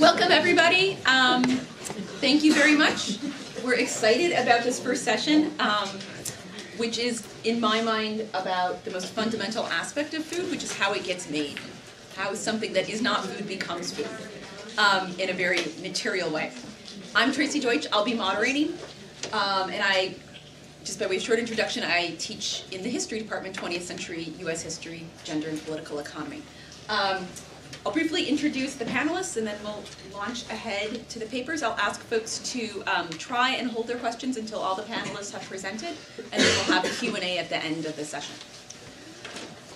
Welcome, everybody. Um, thank you very much. We're excited about this first session, um, which is, in my mind, about the most fundamental aspect of food, which is how it gets made. How something that is not food becomes food um, in a very material way. I'm Tracy Deutsch. I'll be moderating. Um, and I, just by way of short introduction, I teach in the history department 20th century US history, gender and political economy. Um, I'll briefly introduce the panelists and then we'll launch ahead to the papers. I'll ask folks to um, try and hold their questions until all the panelists have presented, and then we'll have a Q&A at the end of the session.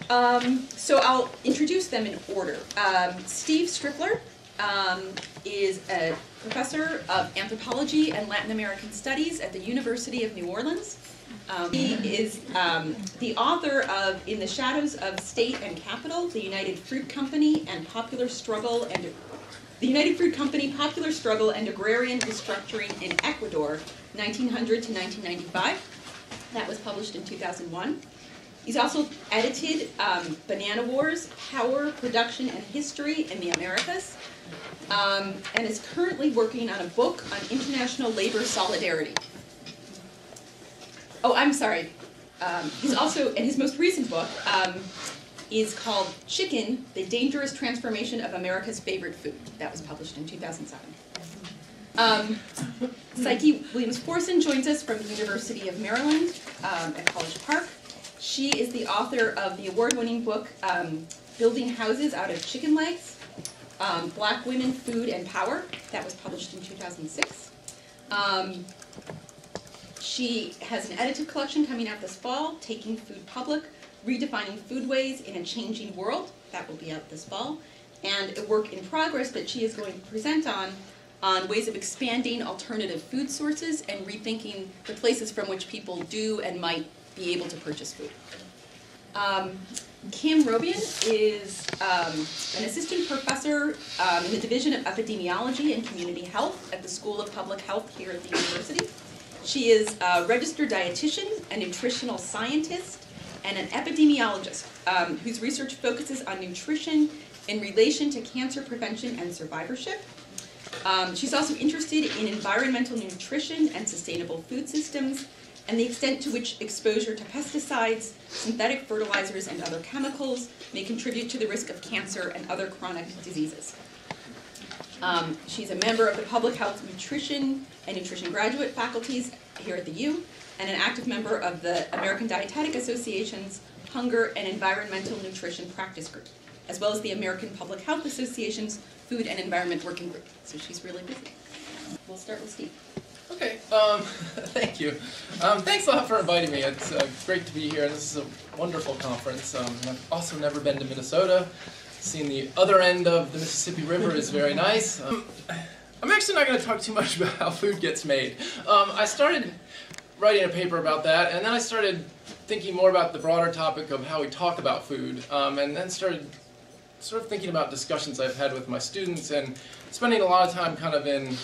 Um, so I'll introduce them in order. Um, Steve Striffler um, is a professor of anthropology and Latin American studies at the University of New Orleans. Um, he is um, the author of In the Shadows of State and Capital, The United Fruit Company and Popular Struggle and The United Fruit Company, Popular Struggle and Agrarian Restructuring in Ecuador, 1900 to 1995. That was published in 2001. He's also edited um, Banana Wars, Power, Production, and History in the Americas, um, and is currently working on a book on international labor solidarity. Oh, I'm sorry. Um, he's also, and his most recent book um, is called Chicken, The Dangerous Transformation of America's Favorite Food. That was published in 2007. Um, Psyche Williams-Forson joins us from the University of Maryland um, at College Park. She is the author of the award-winning book, um, Building Houses Out of Chicken Legs, um, Black Women, Food, and Power. That was published in 2006. She has an edited collection coming out this fall, Taking Food Public, Redefining Foodways in a Changing World. That will be out this fall. And a work in progress that she is going to present on, on ways of expanding alternative food sources and rethinking the places from which people do and might be able to purchase food. Um, Kim Robien is um, an assistant professor um, in the Division of Epidemiology and Community Health at the School of Public Health here at the university. She is a registered dietitian, a nutritional scientist, and an epidemiologist um, whose research focuses on nutrition in relation to cancer prevention and survivorship. Um, she's also interested in environmental nutrition and sustainable food systems, and the extent to which exposure to pesticides, synthetic fertilizers, and other chemicals may contribute to the risk of cancer and other chronic diseases. Um, she's a member of the Public Health Nutrition and Nutrition Graduate faculties here at the U, and an active member of the American Dietetic Association's Hunger and Environmental Nutrition Practice Group, as well as the American Public Health Association's Food and Environment Working Group. So she's really busy. We'll start with Steve. Okay, um, thank you. Um, thanks a lot for inviting me. It's uh, great to be here. This is a wonderful conference. Um, I've also never been to Minnesota. Seeing the other end of the Mississippi River is very nice. Um, I'm actually not going to talk too much about how food gets made. Um, I started writing a paper about that, and then I started thinking more about the broader topic of how we talk about food, um, and then started sort of thinking about discussions I've had with my students and spending a lot of time kind of in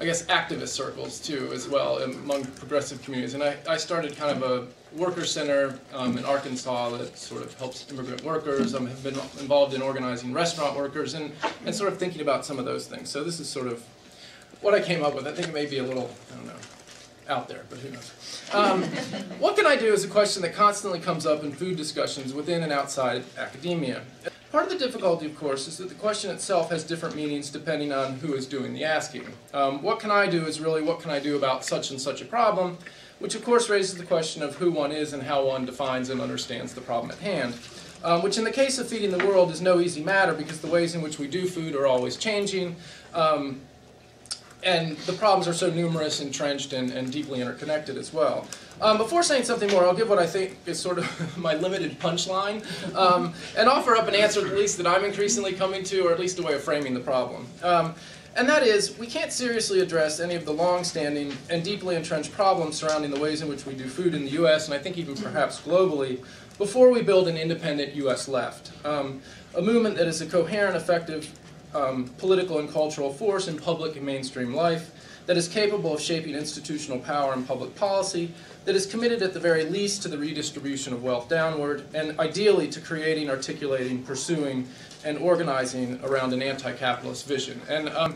I guess, activist circles too, as well, among progressive communities. And I, I started kind of a worker center um, in Arkansas that sort of helps immigrant workers. I um, have been involved in organizing restaurant workers and, and sort of thinking about some of those things. So this is sort of what I came up with. I think it may be a little, I don't know, out there, but who knows. Um, what can I do is a question that constantly comes up in food discussions within and outside academia. Part of the difficulty, of course, is that the question itself has different meanings depending on who is doing the asking. Um, what can I do is really what can I do about such and such a problem, which of course raises the question of who one is and how one defines and understands the problem at hand. Um, which in the case of feeding the world is no easy matter because the ways in which we do food are always changing. Um, and the problems are so numerous, entrenched, and, and deeply interconnected as well. Um, before saying something more, I'll give what I think is sort of my limited punchline, um, and offer up an answer at least that I'm increasingly coming to, or at least a way of framing the problem. Um, and that is, we can't seriously address any of the long-standing and deeply entrenched problems surrounding the ways in which we do food in the U.S., and I think even perhaps globally, before we build an independent U.S. left. Um, a movement that is a coherent, effective um, political and cultural force in public and mainstream life, that is capable of shaping institutional power and public policy, that is committed at the very least to the redistribution of wealth downward, and ideally to creating, articulating, pursuing, and organizing around an anti-capitalist vision. And um,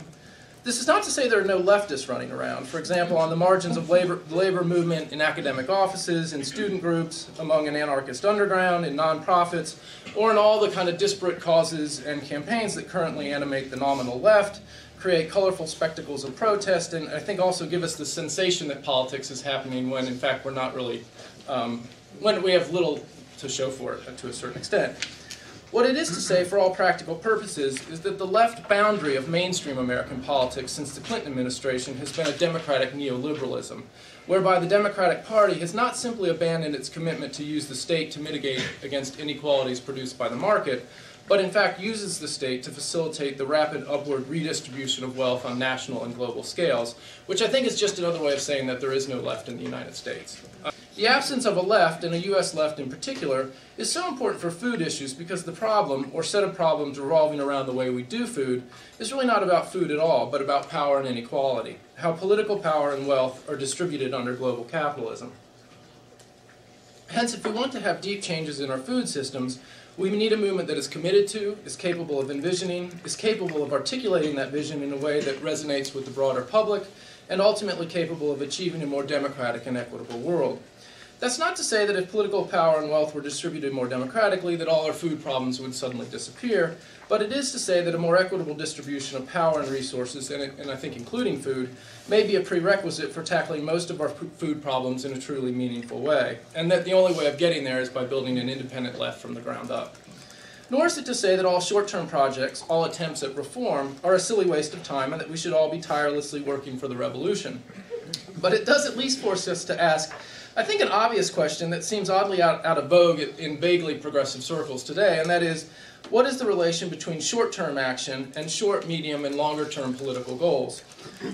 this is not to say there are no leftists running around. For example, on the margins of labor, labor movement in academic offices, in student groups, among an anarchist underground, in nonprofits, or in all the kind of disparate causes and campaigns that currently animate the nominal left, create colorful spectacles of protest, and I think also give us the sensation that politics is happening when in fact we're not really, um, when we have little to show for it to a certain extent. What it is to say, for all practical purposes, is that the left boundary of mainstream American politics since the Clinton administration has been a democratic neoliberalism, whereby the Democratic Party has not simply abandoned its commitment to use the state to mitigate against inequalities produced by the market, but in fact uses the state to facilitate the rapid upward redistribution of wealth on national and global scales, which I think is just another way of saying that there is no left in the United States. The absence of a left, and a U.S. left in particular, is so important for food issues because the problem, or set of problems revolving around the way we do food, is really not about food at all, but about power and inequality, how political power and wealth are distributed under global capitalism. Hence, if we want to have deep changes in our food systems, we need a movement that is committed to, is capable of envisioning, is capable of articulating that vision in a way that resonates with the broader public, and ultimately capable of achieving a more democratic and equitable world. That's not to say that if political power and wealth were distributed more democratically, that all our food problems would suddenly disappear, but it is to say that a more equitable distribution of power and resources, and, and I think including food, may be a prerequisite for tackling most of our food problems in a truly meaningful way, and that the only way of getting there is by building an independent left from the ground up. Nor is it to say that all short-term projects, all attempts at reform, are a silly waste of time and that we should all be tirelessly working for the revolution. But it does at least force us to ask I think an obvious question that seems oddly out, out of vogue in vaguely progressive circles today, and that is, what is the relation between short-term action and short, medium, and longer-term political goals?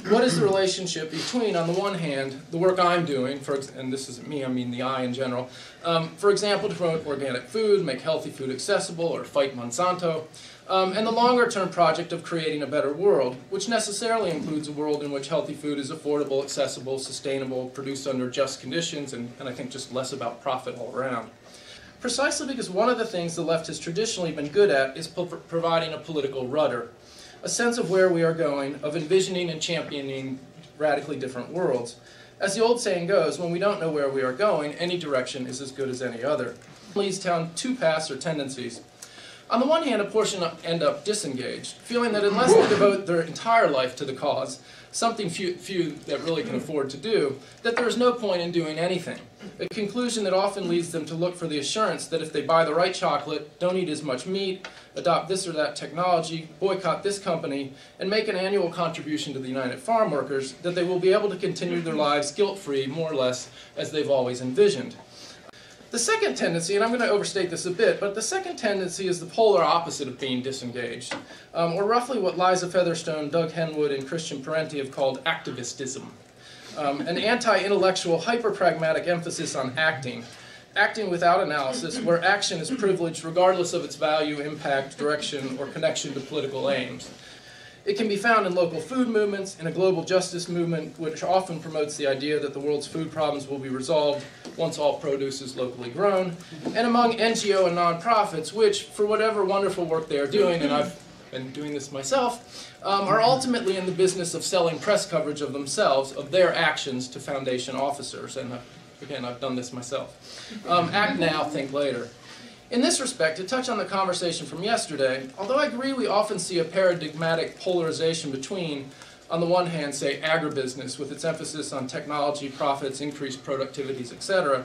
What is the relationship between, on the one hand, the work I'm doing, for, and this isn't me, I mean the I in general, um, for example, to promote organic food, make healthy food accessible, or fight Monsanto, um, and the longer term project of creating a better world, which necessarily includes a world in which healthy food is affordable, accessible, sustainable, produced under just conditions, and, and I think just less about profit all around. Precisely because one of the things the left has traditionally been good at is providing a political rudder, a sense of where we are going, of envisioning and championing radically different worlds. As the old saying goes, when we don't know where we are going, any direction is as good as any other. Leads down two paths or tendencies. On the one hand, a portion end up disengaged, feeling that unless they devote their entire life to the cause, something few, few that really can afford to do, that there is no point in doing anything. A conclusion that often leads them to look for the assurance that if they buy the right chocolate, don't eat as much meat, adopt this or that technology, boycott this company, and make an annual contribution to the United Farm Workers, that they will be able to continue their lives guilt-free, more or less, as they've always envisioned. The second tendency, and I'm going to overstate this a bit, but the second tendency is the polar opposite of being disengaged, um, or roughly what Liza Featherstone, Doug Henwood, and Christian Parenti have called activistism. Um, an anti-intellectual, hyper-pragmatic emphasis on acting, acting without analysis, where action is privileged regardless of its value, impact, direction, or connection to political aims. It can be found in local food movements, in a global justice movement, which often promotes the idea that the world's food problems will be resolved once all produce is locally grown, and among NGO and nonprofits, which, for whatever wonderful work they are doing, and I've been doing this myself, um, are ultimately in the business of selling press coverage of themselves, of their actions to foundation officers. And uh, again, I've done this myself. Um, act now, think later. In this respect, to touch on the conversation from yesterday, although I agree we often see a paradigmatic polarization between, on the one hand, say, agribusiness with its emphasis on technology, profits, increased productivities, etc.,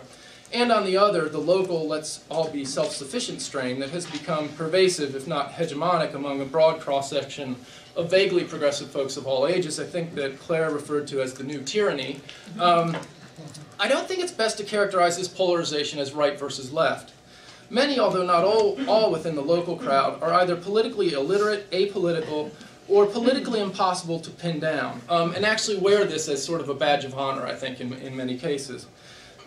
and on the other, the local let's all be self-sufficient strain that has become pervasive, if not hegemonic, among a broad cross-section of vaguely progressive folks of all ages, I think that Claire referred to as the new tyranny. Um, I don't think it's best to characterize this polarization as right versus left. Many, although not all, all within the local crowd, are either politically illiterate, apolitical, or politically impossible to pin down, um, and actually wear this as sort of a badge of honor, I think, in, in many cases.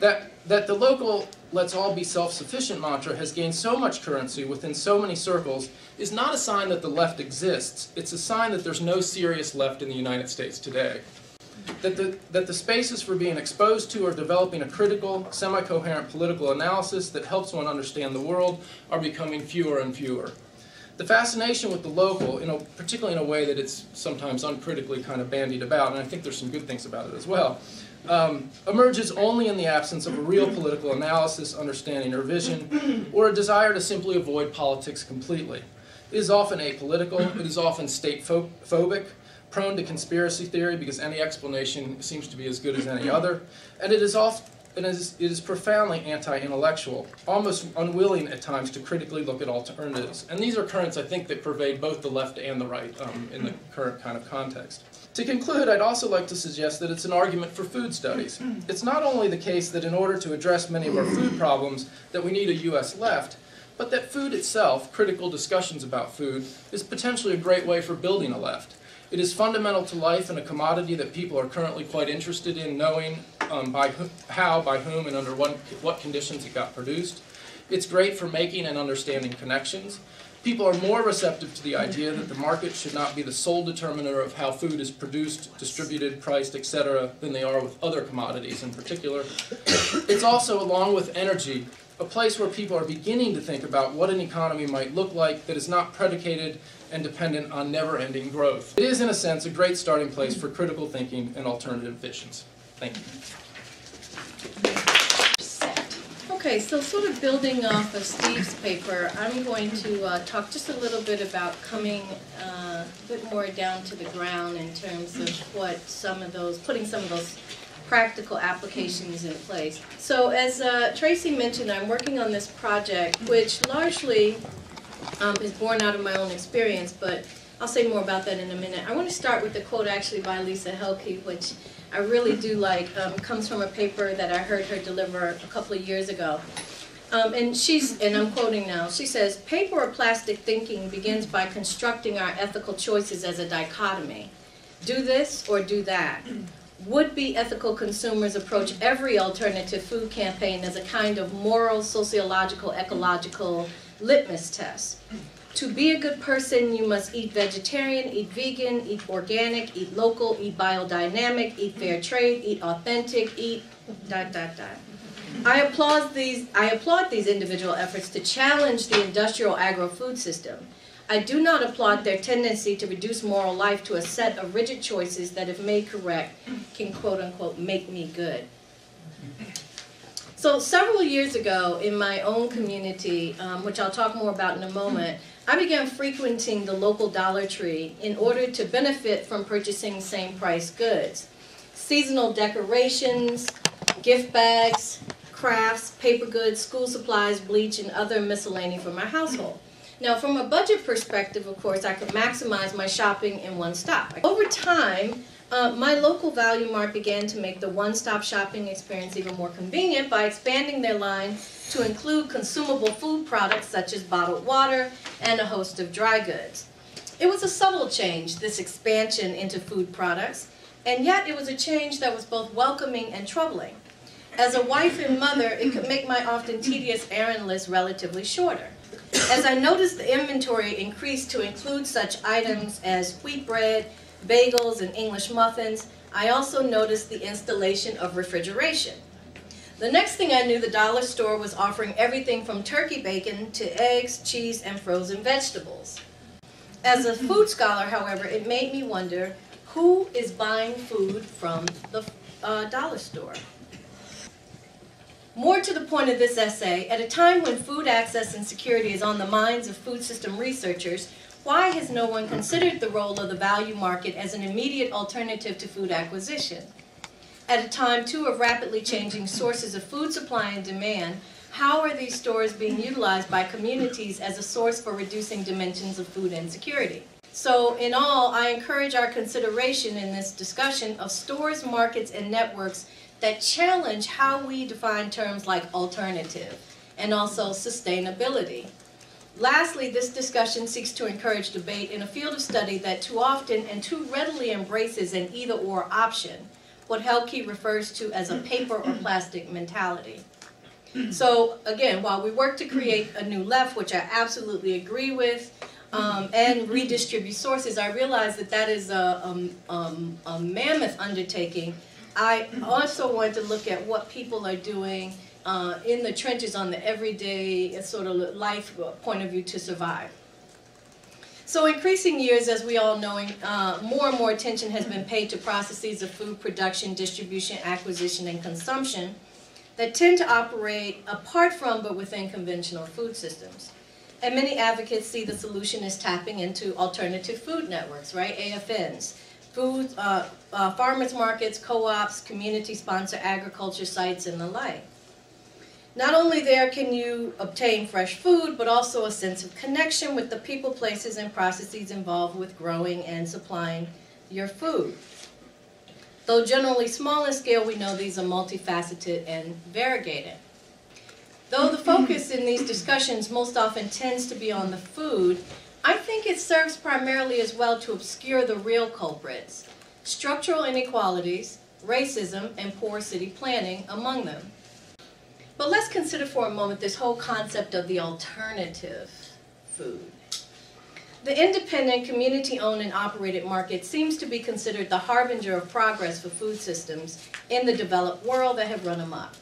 That, that the local let's all be self-sufficient mantra has gained so much currency within so many circles is not a sign that the left exists. It's a sign that there's no serious left in the United States today. that the, that the spaces for being exposed to or developing a critical, semi-coherent political analysis that helps one understand the world are becoming fewer and fewer. The fascination with the local, in a, particularly in a way that it's sometimes uncritically kind of bandied about, and I think there's some good things about it as well, um, emerges only in the absence of a real political analysis, understanding, or vision, or a desire to simply avoid politics completely. It is often apolitical, it is often state phobic, prone to conspiracy theory because any explanation seems to be as good as any other, and it is often is, it is profoundly anti-intellectual, almost unwilling at times to critically look at alternatives. And these are currents, I think, that pervade both the left and the right um, in the current kind of context. To conclude, I'd also like to suggest that it's an argument for food studies. It's not only the case that in order to address many of our food problems that we need a U.S. left, but that food itself, critical discussions about food, is potentially a great way for building a left. It is fundamental to life and a commodity that people are currently quite interested in knowing um, by how, by whom, and under what, what conditions it got produced. It's great for making and understanding connections. People are more receptive to the idea that the market should not be the sole determiner of how food is produced, distributed, priced, etc., than they are with other commodities in particular. It's also, along with energy, a place where people are beginning to think about what an economy might look like that is not predicated and dependent on never-ending growth. It is, in a sense, a great starting place for critical thinking and alternative visions. Thank you. Okay, so sort of building off of Steve's paper, I'm going to uh, talk just a little bit about coming uh, a bit more down to the ground in terms of what some of those, putting some of those practical applications in place. So as uh, Tracy mentioned, I'm working on this project, which largely um, is born out of my own experience, but I'll say more about that in a minute. I want to start with a quote actually by Lisa Heldke, which I really do like. Um, comes from a paper that I heard her deliver a couple of years ago. Um, and she's, and I'm quoting now, she says, paper or plastic thinking begins by constructing our ethical choices as a dichotomy. Do this or do that. Would-be ethical consumers approach every alternative food campaign as a kind of moral, sociological, ecological litmus test. To be a good person, you must eat vegetarian, eat vegan, eat organic, eat local, eat biodynamic, eat fair trade, eat authentic, eat dot dot dot. I applaud these I applaud these individual efforts to challenge the industrial agro-food system. I do not applaud their tendency to reduce moral life to a set of rigid choices that if made correct can quote unquote make me good. So several years ago in my own community, um, which I'll talk more about in a moment, I began frequenting the local Dollar Tree in order to benefit from purchasing same price goods. Seasonal decorations, gift bags, crafts, paper goods, school supplies, bleach, and other miscellany for my household. Now, from a budget perspective, of course, I could maximize my shopping in one stop. Over time, uh, my local Value Mart began to make the one-stop shopping experience even more convenient by expanding their line to include consumable food products such as bottled water and a host of dry goods. It was a subtle change, this expansion into food products, and yet it was a change that was both welcoming and troubling. As a wife and mother, it could make my often tedious errand list relatively shorter. As I noticed the inventory increased to include such items as wheat bread, bagels, and English muffins, I also noticed the installation of refrigeration. The next thing I knew, the dollar store was offering everything from turkey bacon to eggs, cheese, and frozen vegetables. As a food scholar, however, it made me wonder who is buying food from the uh, dollar store? More to the point of this essay, at a time when food access and security is on the minds of food system researchers, why has no one considered the role of the value market as an immediate alternative to food acquisition? At a time, too, of rapidly changing sources of food supply and demand, how are these stores being utilized by communities as a source for reducing dimensions of food insecurity? So in all, I encourage our consideration in this discussion of stores, markets, and networks that challenge how we define terms like alternative and also sustainability. Lastly, this discussion seeks to encourage debate in a field of study that too often and too readily embraces an either-or option, what Heldke refers to as a paper or plastic mentality. So again, while we work to create a new left, which I absolutely agree with, um, and redistribute sources, I realize that that is a, um, um, a mammoth undertaking. I also wanted to look at what people are doing uh, in the trenches on the everyday uh, sort of life point of view to survive. So increasing years, as we all know, uh, more and more attention has been paid to processes of food production, distribution, acquisition, and consumption that tend to operate apart from but within conventional food systems. And many advocates see the solution as tapping into alternative food networks, right, AFNs, food, uh, uh, farmers markets, co-ops, community-sponsored agriculture sites, and the like. Not only there can you obtain fresh food, but also a sense of connection with the people, places, and processes involved with growing and supplying your food. Though generally small in scale, we know these are multifaceted and variegated. Though the focus in these discussions most often tends to be on the food, I think it serves primarily as well to obscure the real culprits, structural inequalities, racism, and poor city planning among them. But let's consider for a moment this whole concept of the alternative food. The independent, community-owned and operated market seems to be considered the harbinger of progress for food systems in the developed world that have run amok.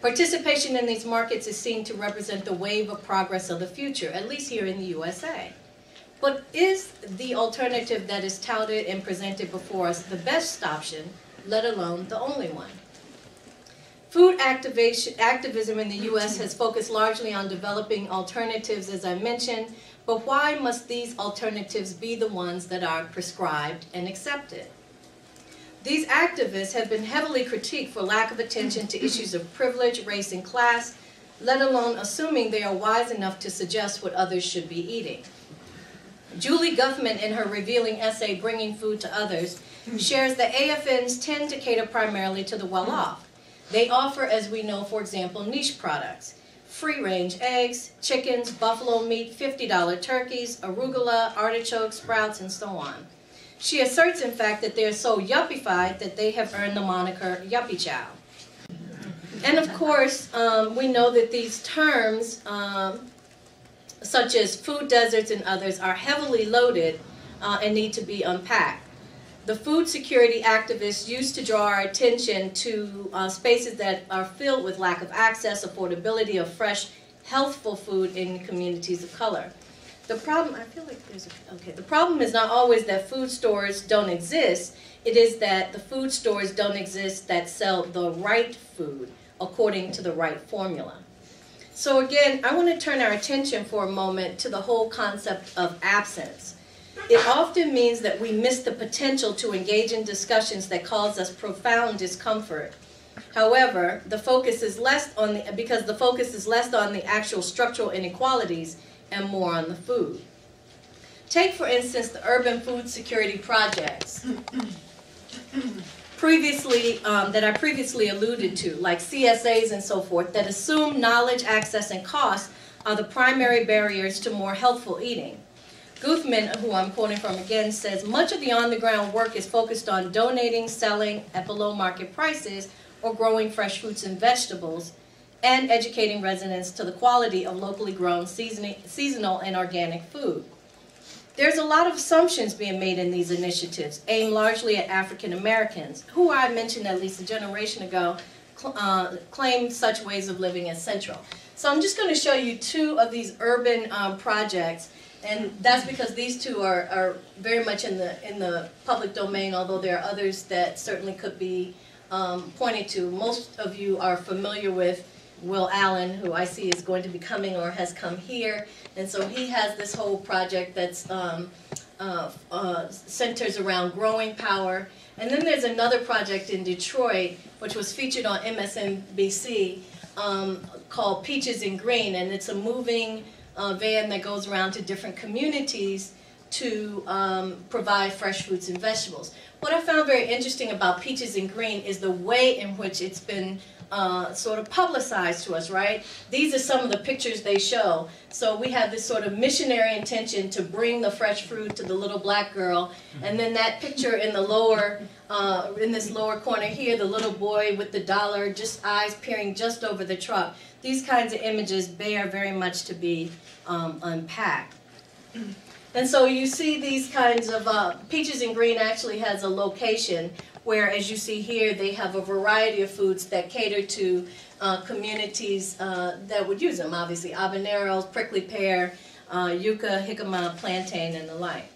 Participation in these markets is seen to represent the wave of progress of the future, at least here in the USA. But is the alternative that is touted and presented before us the best option, let alone the only one? Food activism in the U.S. has focused largely on developing alternatives, as I mentioned, but why must these alternatives be the ones that are prescribed and accepted? These activists have been heavily critiqued for lack of attention to issues of privilege, race, and class, let alone assuming they are wise enough to suggest what others should be eating. Julie Guthman, in her revealing essay, Bringing Food to Others, shares that AFNs tend to cater primarily to the well-off. They offer, as we know, for example, niche products. Free-range eggs, chickens, buffalo meat, $50 turkeys, arugula, artichokes, sprouts, and so on. She asserts, in fact, that they're so yuppified that they have earned the moniker Yuppie Chow. And of course, um, we know that these terms, um, such as food deserts and others, are heavily loaded uh, and need to be unpacked the food security activists used to draw our attention to uh, spaces that are filled with lack of access, affordability of fresh, healthful food in communities of color. The problem, I feel like there's a, okay, the problem is not always that food stores don't exist, it is that the food stores don't exist that sell the right food according to the right formula. So again, I want to turn our attention for a moment to the whole concept of absence. It often means that we miss the potential to engage in discussions that cause us profound discomfort. However, the focus is less on the, because the focus is less on the actual structural inequalities and more on the food. Take, for instance, the urban food security projects previously um, that I previously alluded to, like CSAs and so forth, that assume knowledge, access, and cost are the primary barriers to more healthful eating. Guthman, who I'm quoting from again, says much of the on-the-ground work is focused on donating, selling at below market prices, or growing fresh fruits and vegetables, and educating residents to the quality of locally grown seasonal and organic food. There's a lot of assumptions being made in these initiatives, aimed largely at African Americans, who I mentioned at least a generation ago uh, claim such ways of living as central. So I'm just going to show you two of these urban um, projects and that's because these two are, are very much in the in the public domain, although there are others that certainly could be um, pointed to. Most of you are familiar with Will Allen, who I see is going to be coming or has come here, and so he has this whole project that's um, uh, uh, centers around growing power. And then there's another project in Detroit, which was featured on MSNBC, um, called Peaches and Green, and it's a moving uh, van that goes around to different communities to um, provide fresh fruits and vegetables. What I found very interesting about Peaches and Green is the way in which it's been uh, sort of publicized to us, right? These are some of the pictures they show. So we have this sort of missionary intention to bring the fresh fruit to the little black girl, and then that picture in the lower, uh, in this lower corner here, the little boy with the dollar, just eyes peering just over the truck. These kinds of images bear very much to be um, unpacked. And so you see these kinds of, uh, Peaches and Green actually has a location where, as you see here, they have a variety of foods that cater to uh, communities uh, that would use them. Obviously, habaneros, prickly pear, uh, yucca, jicama, plantain, and the like.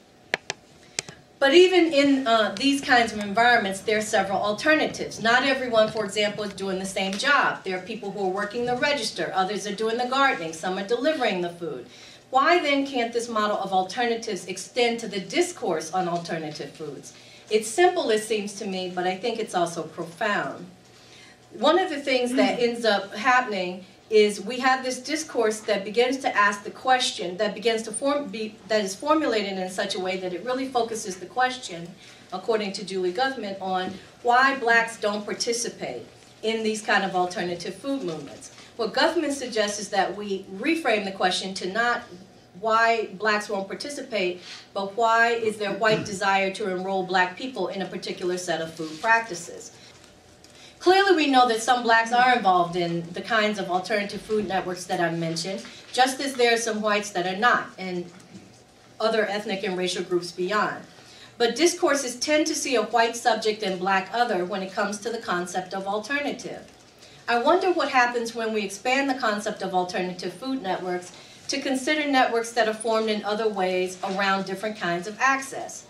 But even in uh, these kinds of environments, there are several alternatives. Not everyone, for example, is doing the same job. There are people who are working the register, others are doing the gardening, some are delivering the food. Why then can't this model of alternatives extend to the discourse on alternative foods? It's simple, it seems to me, but I think it's also profound. One of the things that mm. ends up happening is we have this discourse that begins to ask the question, that begins to form, be, that is formulated in such a way that it really focuses the question, according to Julie Guthman, on why blacks don't participate in these kind of alternative food movements. What Guthman suggests is that we reframe the question to not why blacks won't participate, but why is there white desire to enroll black people in a particular set of food practices. Clearly we know that some blacks are involved in the kinds of alternative food networks that I've mentioned, just as there are some whites that are not, and other ethnic and racial groups beyond. But discourses tend to see a white subject and black other when it comes to the concept of alternative. I wonder what happens when we expand the concept of alternative food networks to consider networks that are formed in other ways around different kinds of access.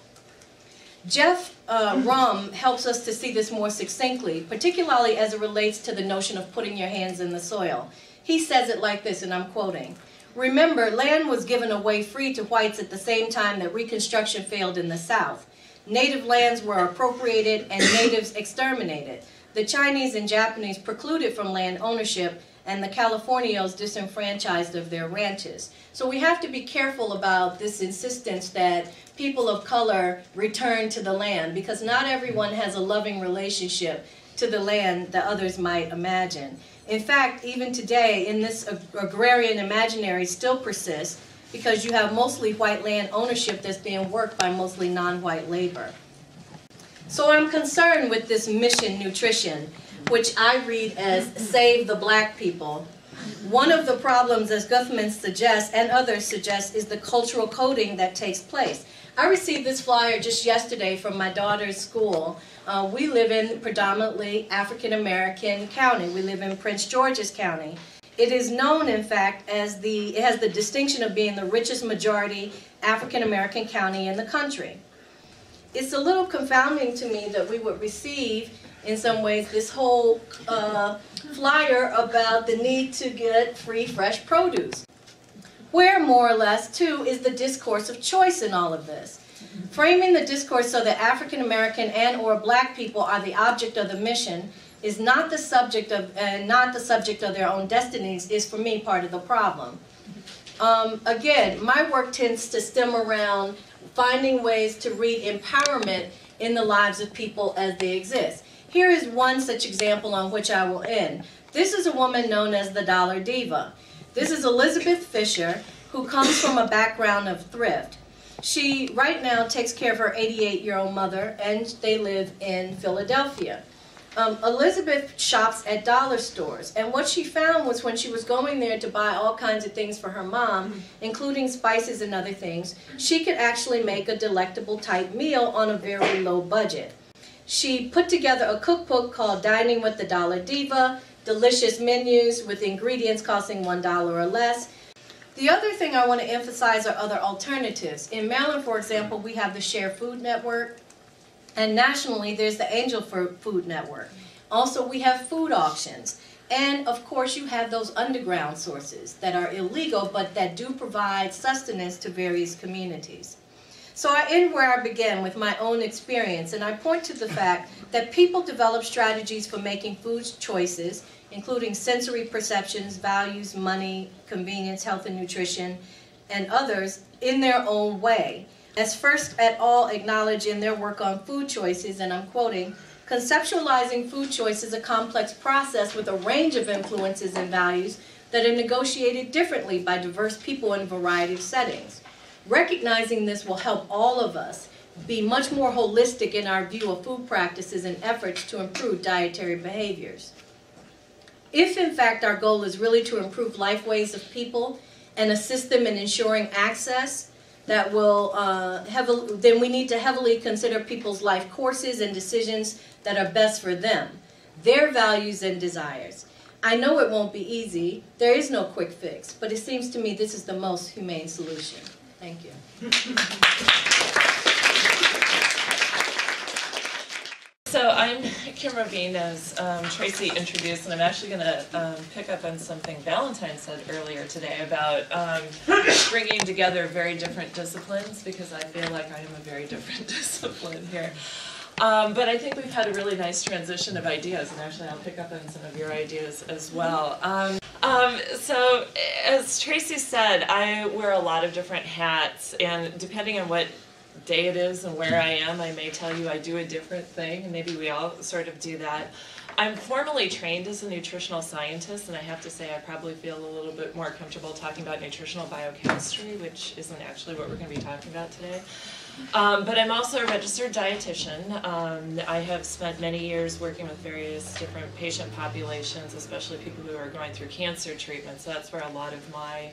Jeff uh, Romm helps us to see this more succinctly, particularly as it relates to the notion of putting your hands in the soil. He says it like this, and I'm quoting, Remember, land was given away free to whites at the same time that Reconstruction failed in the South. Native lands were appropriated and natives exterminated. The Chinese and Japanese precluded from land ownership and the Californios disenfranchised of their ranches. So we have to be careful about this insistence that people of color return to the land because not everyone has a loving relationship to the land that others might imagine. In fact, even today, in this agrarian imaginary still persists because you have mostly white land ownership that's being worked by mostly non-white labor. So I'm concerned with this mission nutrition which I read as Save the Black People. One of the problems, as Guthman suggests and others suggest, is the cultural coding that takes place. I received this flyer just yesterday from my daughter's school. Uh, we live in predominantly African American county. We live in Prince George's County. It is known, in fact, as the, it has the distinction of being the richest majority African American county in the country. It's a little confounding to me that we would receive in some ways, this whole uh, flyer about the need to get free fresh produce. Where, more or less, too, is the discourse of choice in all of this? Framing the discourse so that African American and or black people are the object of the mission is not the subject of and uh, not the subject of their own destinies is for me part of the problem. Um, again, my work tends to stem around finding ways to read empowerment in the lives of people as they exist. Here is one such example on which I will end. This is a woman known as the Dollar Diva. This is Elizabeth Fisher, who comes from a background of thrift. She, right now, takes care of her 88-year-old mother, and they live in Philadelphia. Um, Elizabeth shops at dollar stores, and what she found was when she was going there to buy all kinds of things for her mom, including spices and other things, she could actually make a delectable type meal on a very low budget. She put together a cookbook called Dining with the Dollar Diva, delicious menus with ingredients costing $1 or less. The other thing I want to emphasize are other alternatives. In Maryland, for example, we have the Share Food Network, and nationally there's the Angel for Food Network. Also, we have food auctions. And of course, you have those underground sources that are illegal but that do provide sustenance to various communities. So I end where I began with my own experience, and I point to the fact that people develop strategies for making food choices, including sensory perceptions, values, money, convenience, health and nutrition, and others, in their own way. As Furst et al. acknowledge in their work on food choices, and I'm quoting, conceptualizing food choice is a complex process with a range of influences and values that are negotiated differently by diverse people in a variety of settings. Recognizing this will help all of us be much more holistic in our view of food practices and efforts to improve dietary behaviors. If in fact our goal is really to improve life ways of people and assist them in ensuring access, that will uh, heavily, then we need to heavily consider people's life courses and decisions that are best for them, their values and desires. I know it won't be easy, there is no quick fix, but it seems to me this is the most humane solution. Thank you. So I'm Kim Robien, as um, Tracy introduced, and I'm actually going to um, pick up on something Valentine said earlier today about um, bringing together very different disciplines because I feel like I am a very different discipline here. Um, but I think we've had a really nice transition of ideas, and actually I'll pick up on some of your ideas as well. Um, um, so, as Tracy said, I wear a lot of different hats, and depending on what day it is and where I am, I may tell you I do a different thing, and maybe we all sort of do that. I'm formally trained as a nutritional scientist, and I have to say I probably feel a little bit more comfortable talking about nutritional biochemistry, which isn't actually what we're going to be talking about today. Um, but I'm also a registered dietitian. Um, I have spent many years working with various different patient populations, especially people who are going through cancer treatment. So that's where a lot of my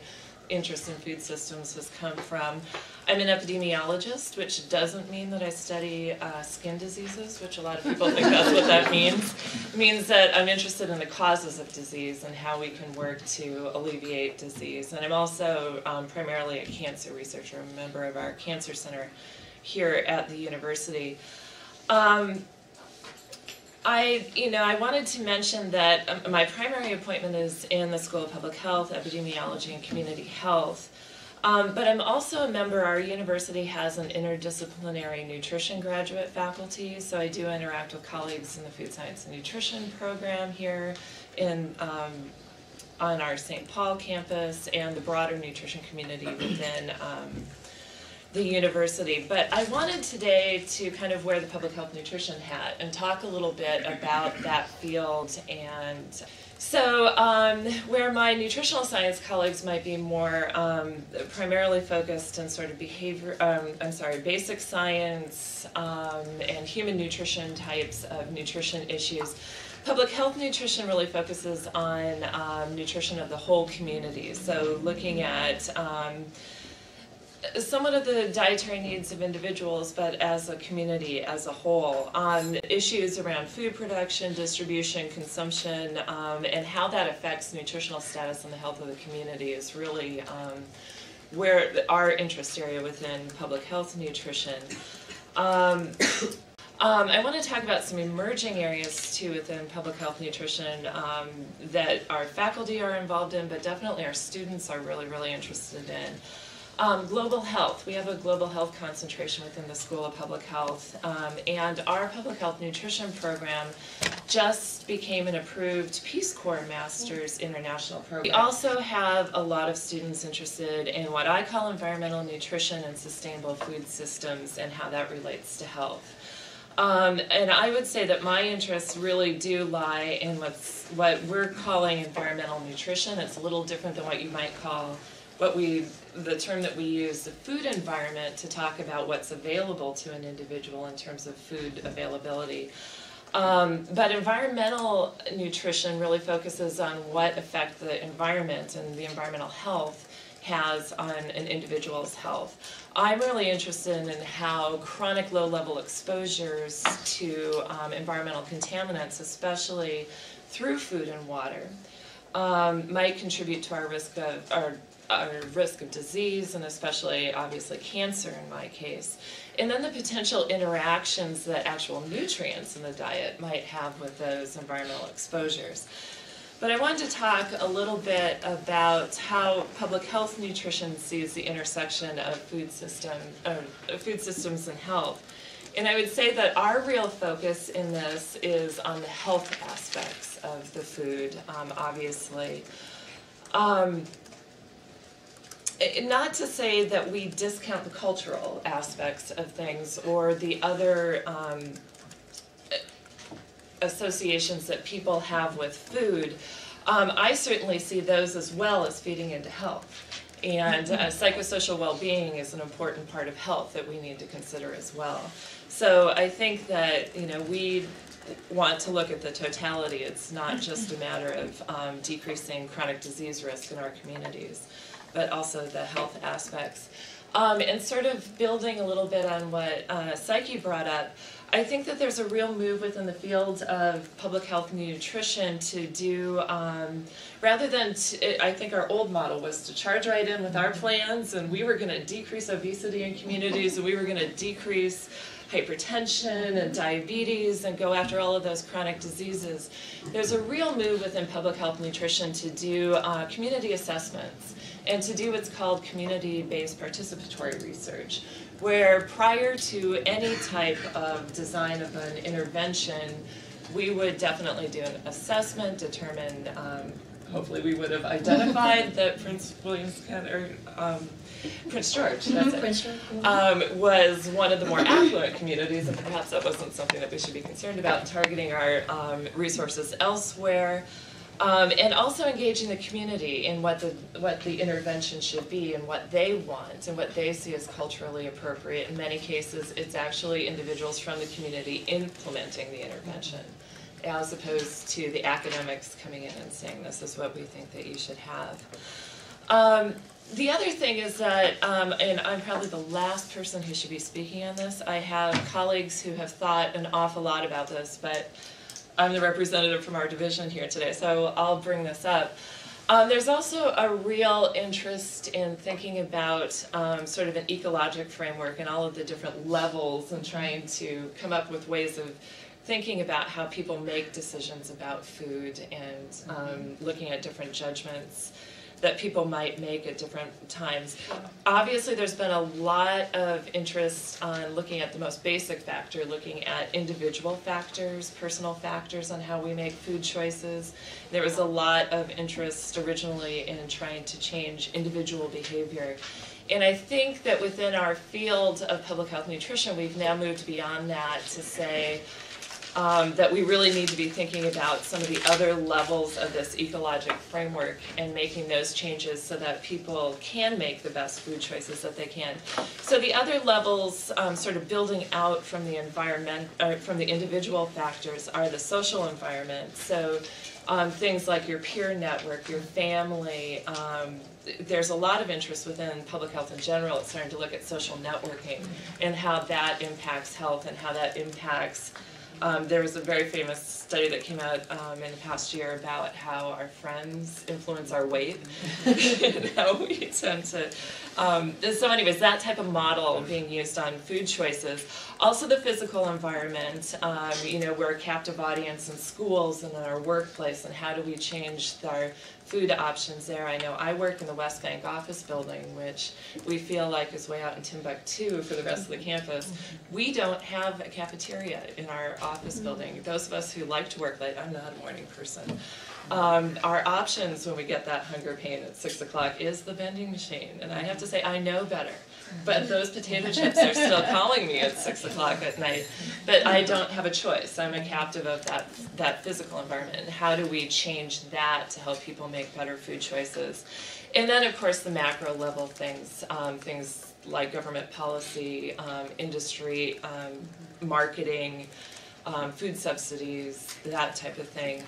interest in food systems has come from. I'm an epidemiologist, which doesn't mean that I study uh, skin diseases, which a lot of people think that's what that means. It means that I'm interested in the causes of disease and how we can work to alleviate disease. And I'm also um, primarily a cancer researcher, a member of our cancer center here at the university. Um, I, you know, I wanted to mention that um, my primary appointment is in the School of Public Health, Epidemiology, and Community Health. Um, but I'm also a member, our university has an interdisciplinary nutrition graduate faculty, so I do interact with colleagues in the food science and nutrition program here in, um, on our St. Paul campus and the broader nutrition community within um, the university. But I wanted today to kind of wear the public health nutrition hat and talk a little bit about that field and so um, where my nutritional science colleagues might be more um, primarily focused in sort of behavior, um, I'm sorry, basic science um, and human nutrition types of nutrition issues, public health nutrition really focuses on um, nutrition of the whole community. So looking at um, somewhat of the dietary needs of individuals, but as a community as a whole, on issues around food production, distribution, consumption, um, and how that affects nutritional status and the health of the community is really um, where our interest area within public health nutrition. Um, um, I want to talk about some emerging areas too within public health nutrition um, that our faculty are involved in, but definitely our students are really, really interested in. Um, global health. We have a global health concentration within the School of Public Health, um, and our public health nutrition program just became an approved Peace Corps Masters International program. We also have a lot of students interested in what I call environmental nutrition and sustainable food systems and how that relates to health. Um, and I would say that my interests really do lie in what's what we're calling environmental nutrition. It's a little different than what you might call what we the term that we use the food environment to talk about what's available to an individual in terms of food availability um, but environmental nutrition really focuses on what effect the environment and the environmental health has on an individual's health. I'm really interested in how chronic low level exposures to um, environmental contaminants, especially through food and water, um, might contribute to our risk of our our risk of disease and especially obviously cancer in my case. And then the potential interactions that actual nutrients in the diet might have with those environmental exposures. But I wanted to talk a little bit about how public health nutrition sees the intersection of food system, uh, food systems and health. And I would say that our real focus in this is on the health aspects of the food, um, obviously. Um, not to say that we discount the cultural aspects of things or the other um, associations that people have with food. Um, I certainly see those as well as feeding into health. And uh, psychosocial well being is an important part of health that we need to consider as well. So I think that you know we want to look at the totality. It's not just a matter of um, decreasing chronic disease risk in our communities but also the health aspects. Um, and sort of building a little bit on what uh, Psyche brought up, I think that there's a real move within the field of public health and nutrition to do, um, rather than, I think our old model was to charge right in with our plans and we were gonna decrease obesity in communities and we were gonna decrease hypertension and diabetes and go after all of those chronic diseases. There's a real move within public health and nutrition to do uh, community assessments and to do what's called community-based participatory research, where prior to any type of design of an intervention, we would definitely do an assessment, determine, um, hopefully we would have identified that Prince William's County, or, um, Prince George, that's it Prince George? um, was one of the more affluent communities, and perhaps that wasn't something that we should be concerned about, targeting our um, resources elsewhere. Um, and also engaging the community in what the what the intervention should be and what they want and what they see as culturally appropriate. In many cases, it's actually individuals from the community implementing the intervention, as opposed to the academics coming in and saying this is what we think that you should have. Um, the other thing is that, um, and I'm probably the last person who should be speaking on this. I have colleagues who have thought an awful lot about this, but I'm the representative from our division here today, so I'll bring this up. Um, there's also a real interest in thinking about um, sort of an ecologic framework and all of the different levels and trying to come up with ways of thinking about how people make decisions about food and um, looking at different judgments that people might make at different times. Obviously, there's been a lot of interest on looking at the most basic factor, looking at individual factors, personal factors on how we make food choices. There was a lot of interest originally in trying to change individual behavior. And I think that within our field of public health nutrition, we've now moved beyond that to say, um, that we really need to be thinking about some of the other levels of this ecologic framework and making those changes so that people can make the best food choices that they can. So the other levels, um, sort of building out from the environment, or from the individual factors, are the social environment. So um, things like your peer network, your family. Um, there's a lot of interest within public health in general. It's starting to look at social networking and how that impacts health and how that impacts um, there was a very famous study that came out um, in the past year about how our friends influence our weight and how we tend to. Um, so, anyways, that type of model being used on food choices. Also, the physical environment. Um, you know, we're a captive audience in schools and in our workplace, and how do we change our food options there. I know I work in the West Bank office building, which we feel like is way out in Timbuktu for the rest of the campus. We don't have a cafeteria in our office building. Those of us who like to work late, I'm not a morning person. Um, our options when we get that hunger pain at six o'clock is the vending machine, and I have to say I know better. But those potato chips are still calling me at six o'clock at night. But I don't have a choice. I'm a captive of that that physical environment. And how do we change that to help people make better food choices? And then of course the macro level things, um, things like government policy, um, industry, um, marketing, um, food subsidies, that type of thing.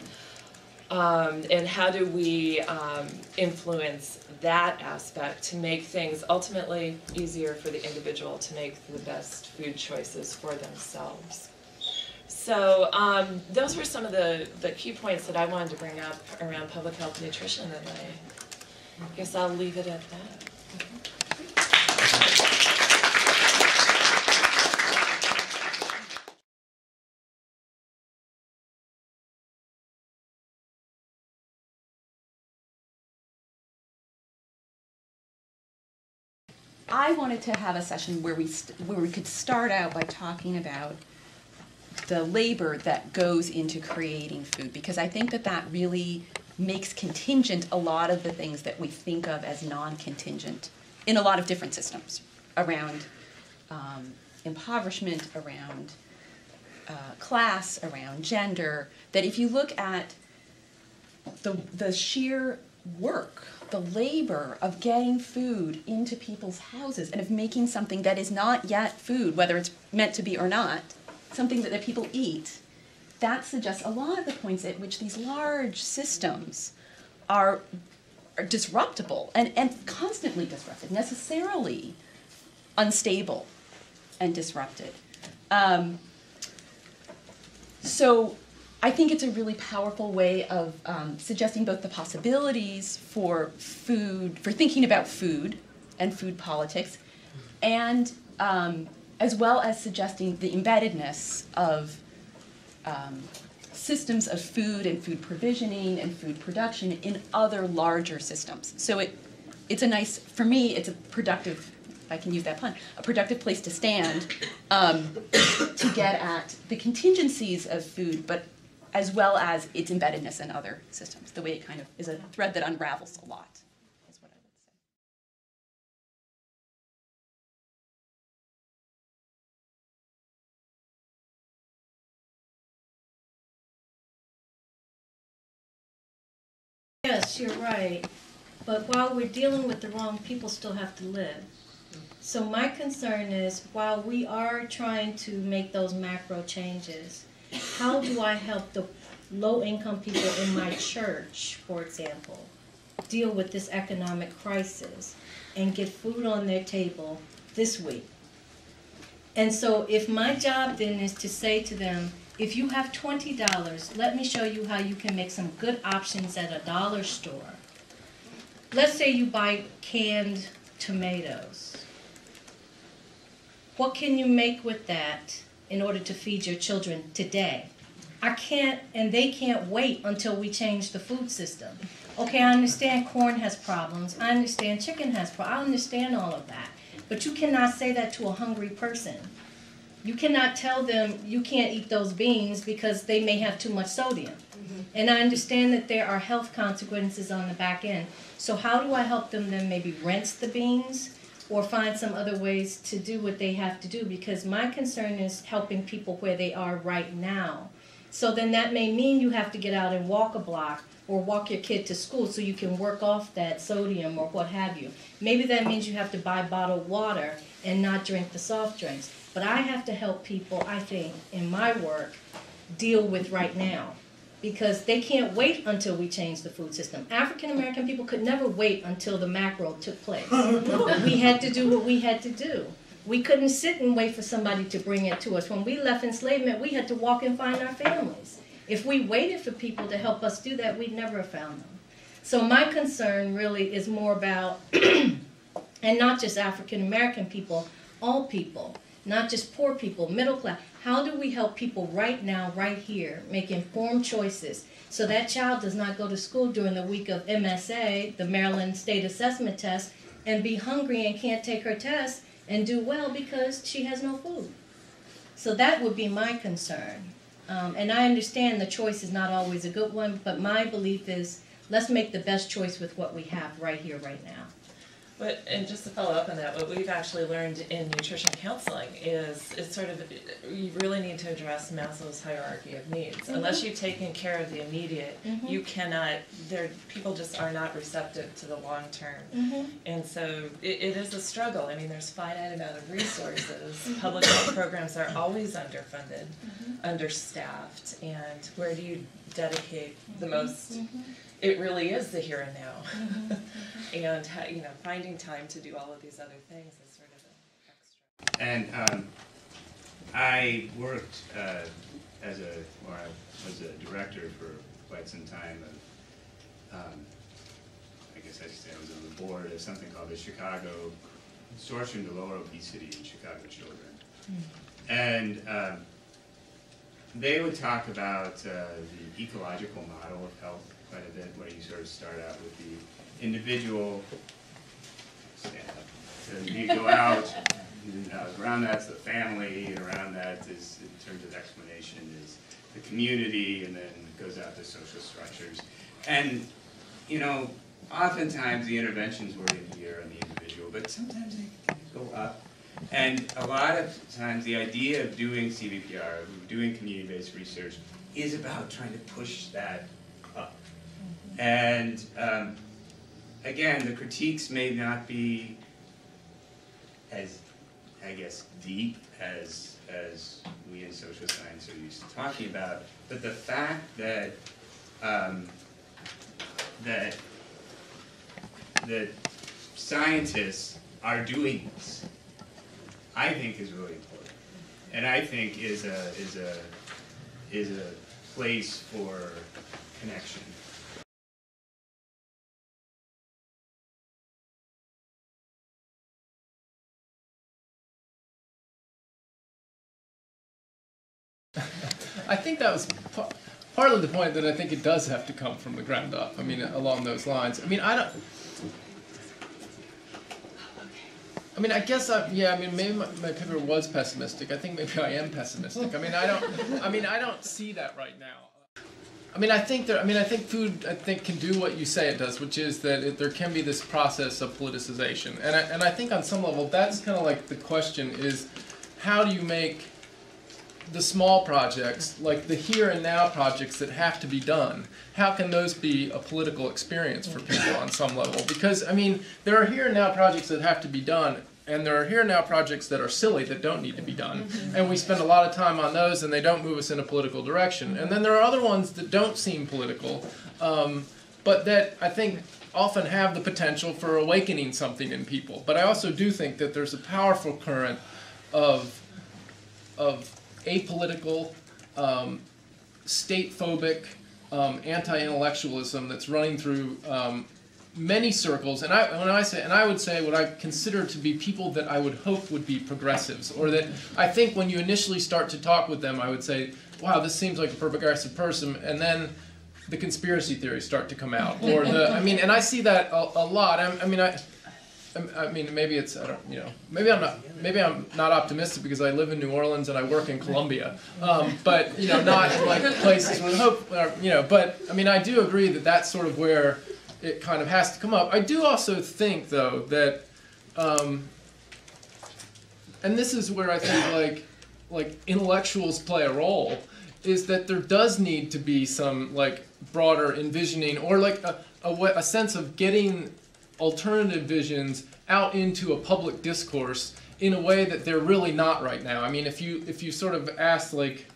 Um, and how do we um, influence that aspect to make things ultimately easier for the individual to make the best food choices for themselves? So um, those were some of the, the key points that I wanted to bring up around public health nutrition, and I guess I'll leave it at that. I wanted to have a session where we where we could start out by talking about the labor that goes into creating food because I think that that really makes contingent a lot of the things that we think of as non-contingent in a lot of different systems around um, impoverishment, around uh, class, around gender. That if you look at the the sheer work, the labor of getting food into people's houses and of making something that is not yet food, whether it's meant to be or not, something that, that people eat, that suggests a lot of the points at which these large systems are, are disruptible and, and constantly disrupted, necessarily unstable and disrupted. Um, so I think it's a really powerful way of um, suggesting both the possibilities for food, for thinking about food and food politics, and um, as well as suggesting the embeddedness of um, systems of food and food provisioning and food production in other larger systems. So it, it's a nice, for me, it's a productive, if I can use that pun, a productive place to stand um, to get at the contingencies of food, but as well as its embeddedness in other systems. The way it kind of is a thread that unravels a lot. Is what I would say. Yes, you're right. But while we're dealing with the wrong, people still have to live. So my concern is, while we are trying to make those macro changes, how do I help the low-income people in my church, for example, deal with this economic crisis and get food on their table this week? And so if my job then is to say to them, if you have twenty dollars, let me show you how you can make some good options at a dollar store. Let's say you buy canned tomatoes. What can you make with that in order to feed your children today? I can't, and they can't wait until we change the food system. Okay, I understand corn has problems. I understand chicken has problems. I understand all of that. But you cannot say that to a hungry person. You cannot tell them you can't eat those beans because they may have too much sodium. Mm-hmm. And I understand that there are health consequences on the back end. So how do I help them then maybe rinse the beans or find some other ways to do what they have to do? Because my concern is helping people where they are right now. So then that may mean you have to get out and walk a block or walk your kid to school so you can work off that sodium or what have you. Maybe that means you have to buy bottled water and not drink the soft drinks. But I have to help people, I think, in my work, deal with right now. Because they can't wait until we change the food system. African American people could never wait until the macro took place. we had to do what we had to do. We couldn't sit and wait for somebody to bring it to us. When we left enslavement, we had to walk and find our families. If we waited for people to help us do that, we'd never have found them. So my concern really is more about, and not just African American people, all people, not just poor people, middle class. How do we help people right now, right here, make informed choices so that child does not go to school during the week of MSA, the Maryland State Assessment Test, and be hungry and can't take her test and do well because she has no food? So that would be my concern. Um, and I understand the choice is not always a good one, but my belief is let's make the best choice with what we have right here, right now. But, and just to follow up on that, what we've actually learned in nutrition counseling is, it's sort of, you really need to address Maslow's hierarchy of needs. Mm-hmm. Unless you've taken care of the immediate, Mhm. you cannot, there, people just are not receptive to the long term. Mm-hmm. And so it, it is a struggle. I mean, there's finite amount of resources. Mm-hmm. Public health programs are always underfunded, understaffed, and where do you dedicate the most? It really is the here and now. and you know, finding time to do all of these other things is sort of an extra. And um, I worked uh, as a, or I was a director for quite some time of, um, I guess I should say I was on the board of something called the Chicago Consortium to Lower Obesity in Chicago Children. And um, they would talk about uh, the ecological model of health quite a bit, where you sort of start out with the individual, stand up, and you go out, and uh, around that's the family, and around that is, in terms of explanation, is the community, and then it goes out to social structures. And, you know, oftentimes the interventions were in here on the individual, but sometimes they go up. And a lot of times, the idea of doing CBPR, of doing community-based research, is about trying to push that. And um, again, the critiques may not be as, I guess, deep as as we in social science are used to talking about, but the fact that um, that that scientists are doing this I think is really important. And I think is a, is a, is a place for connection. I think that was pa- partly the point that I think it does have to come from the ground up. I mean, along those lines. I mean, I don't. I mean, I guess I, yeah. I mean, maybe my, my paper was pessimistic. I think maybe I am pessimistic. I mean, I don't. I mean, I don't see that right now. I mean, I think there. I mean, I think food. I think can do what you say it does, which is that it, there can be this process of politicization, and I, and I think on some level that's kind of like the question is, how do you make the small projects, like the here and now projects that have to be done, how can those be a political experience for people on some level? Because, I mean, there are here and now projects that have to be done, and there are here and now projects that are silly that don't need to be done. And we spend a lot of time on those, and they don't move us in a political direction. And then there are other ones that don't seem political, um, but that I think often have the potential for awakening something in people. But I also do think that there's a powerful current of of apolitical, um, state phobic, um, anti-intellectualism that's running through um, many circles. And I, when I say, and I would say what I consider to be people that I would hope would be progressives, or that I think when you initially start to talk with them, I would say, wow, this seems like a progressive person, and then the conspiracy theories start to come out, or the, I mean, and I see that a, a lot. I, I mean, I. I mean, maybe it's I don't you know maybe I'm not maybe I'm not optimistic because I live in New Orleans and I work in Columbia, um, but you know not like places the hope or, you know. But I mean, I do agree that that's sort of where it kind of has to come up. I do also think though that, um, and this is where I think like like intellectuals play a role, is that there does need to be some like broader envisioning or like a, a, a sense of getting alternative visions out into a public discourse in a way that they're really not right now. I mean, if you if you sort of ask like